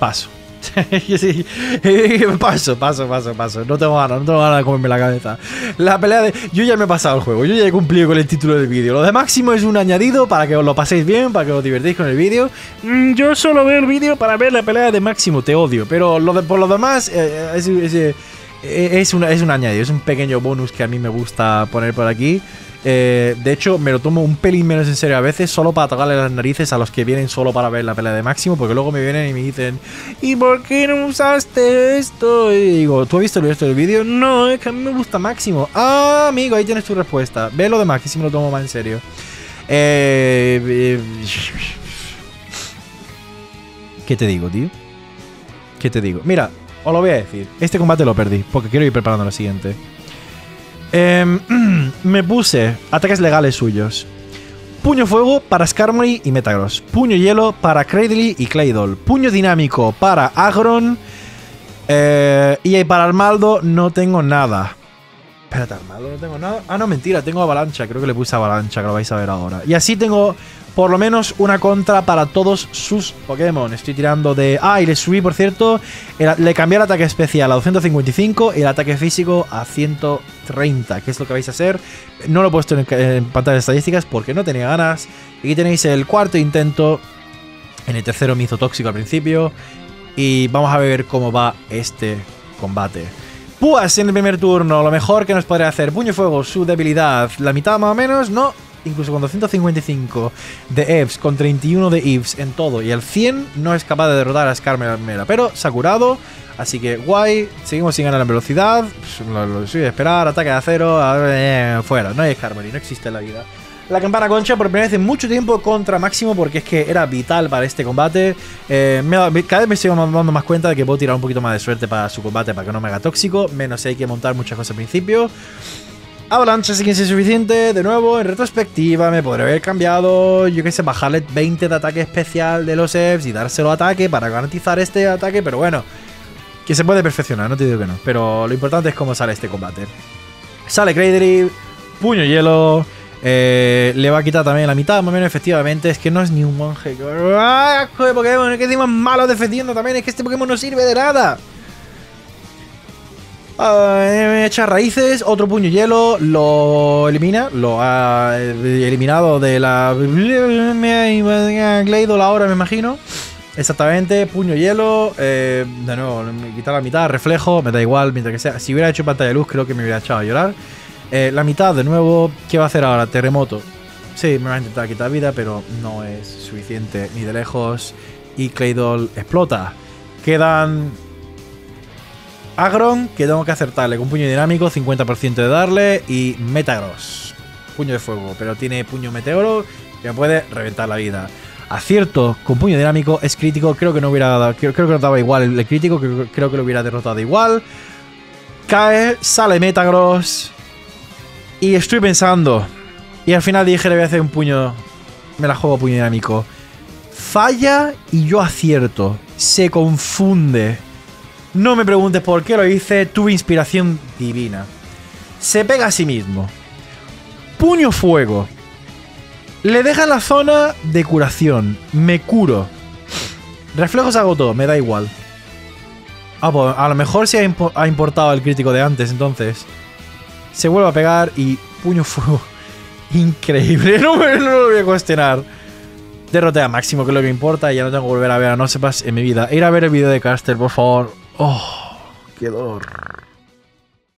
paso. paso, paso, paso, paso. No tengo ganas, no tengo ganas de comerme la cabeza. La pelea de. Yo ya me he pasado el juego, yo ya he cumplido con el título del vídeo. Lo de máximo es un añadido para que os lo paséis bien, para que os divertéis con el vídeo. Mm, yo solo veo el vídeo para ver la pelea de máximo, te odio. Pero lo de, por lo demás, eh, es, es, eh, es, un, es un añadido, es un pequeño bonus que a mí me gusta poner por aquí. Eh, de hecho, me lo tomo un pelín menos en serio a veces, solo para tocarle las narices a los que vienen solo para ver la pelea de Máximo, porque luego me vienen y me dicen, ¿y por qué no usaste esto? Y digo, ¿tú has visto el resto del vídeo? No, es que a mí me gusta Máximo. Ah, amigo, ahí tienes tu respuesta. Ve lo demás, que si me lo tomo más en serio. Eh, eh, ¿Qué te digo, tío? ¿Qué te digo? Mira, os lo voy a decir. Este combate lo perdí, porque quiero ir preparando lo siguiente. Em, me puse ataques legales suyos. Puño fuego para Skarmory y Metagross. Puño hielo para Cradily y Claydol. Puño dinámico para Agron. Eh, y para Armaldo no tengo nada. Espérate, Armaldo no tengo nada. Ah, no, mentira, tengo avalancha. Creo que le puse avalancha, que lo vais a ver ahora. Y así tengo por lo menos una contra para todos sus Pokémon. Estoy tirando de... Ah, y le subí, por cierto, le cambié el ataque especial a 255 y el ataque físico a 130, que es lo que vais a hacer. No lo he puesto en, en pantalla de estadísticas porque no tenía ganas. Aquí tenéis el cuarto intento. En el tercero me hizo tóxico al principio. Y vamos a ver cómo va este combate. Púas en el primer turno, lo mejor que nos podría hacer. Puño fuego, su debilidad, la mitad más o menos, no, incluso con 255 de Eves, con 31 de Eves en todo y el 100 no es capaz de derrotar a Skarmera, pero se ha curado. Así que guay, seguimos sin ganar en velocidad. Lo, lo esperar, ataque de acero, eh, fuera. No hay Skarmory, no existe en la vida. La campana concha por primera vez en mucho tiempo contra Máximo porque es que era vital para este combate. Eh, cada vez me estoy dando más cuenta de que puedo tirar un poquito más de suerte para su combate para que no me haga tóxico. Menos si hay que montar muchas cosas al principio. Avalancha sí que es suficiente. De nuevo, en retrospectiva, me podría haber cambiado, yo qué sé, bajarle 20 de ataque especial de los EVs y dárselo ataque para garantizar este ataque. Pero bueno, que se puede perfeccionar, no te digo que no. Pero lo importante es cómo sale este combate. Sale Cradery, puño hielo. Eh, le va a quitar también la mitad, más o menos, efectivamente. Es que no es ni un monje. ¡Ah, asco Pokémon! Es que encima malo defendiendo también. Es que este Pokémon no sirve de nada. Uh, echa raíces, otro puño hielo, lo elimina, lo ha eliminado de la Gladeol ahora me imagino. Exactamente, puño hielo, eh, de nuevo, quitar la mitad, reflejo, me da igual, mientras que sea. Si hubiera hecho pantalla de luz, creo que me hubiera echado a llorar. Eh, la mitad, de nuevo, ¿qué va a hacer ahora? Terremoto. Sí, me va a intentar quitar vida, pero no es suficiente ni de lejos. Y Claydol explota. Quedan Agron, que tengo que acertarle con puño dinámico, 50% de darle. Y Metagross, puño de fuego, pero tiene puño meteoro que me puede reventar la vida. Acierto con puño dinámico, es crítico, creo que no hubiera dado, creo, que no daba igual el, crítico, creo, creo, que lo hubiera derrotado igual. Cae, sale Metagross. Y estoy pensando. Y al final dije, le voy a hacer un puño. Me la juego puño dinámico. Falla y yo acierto. Se confunde. No me preguntes por qué lo hice, tuve inspiración divina. Se pega a sí mismo. Puño fuego. Le deja la zona de curación. Me curo. Reflejos agotó, me da igual. Ah, pues a lo mejor se ha, importado el crítico de antes, entonces. Se vuelve a pegar y puño fuego. Increíble, no, me, no lo voy a cuestionar. Derrote a Máximo, que es lo que importa, y ya no tengo que volver a ver a No Sepas en mi vida. Ir a ver el vídeo de Caster, por favor. Oh, qué dolor.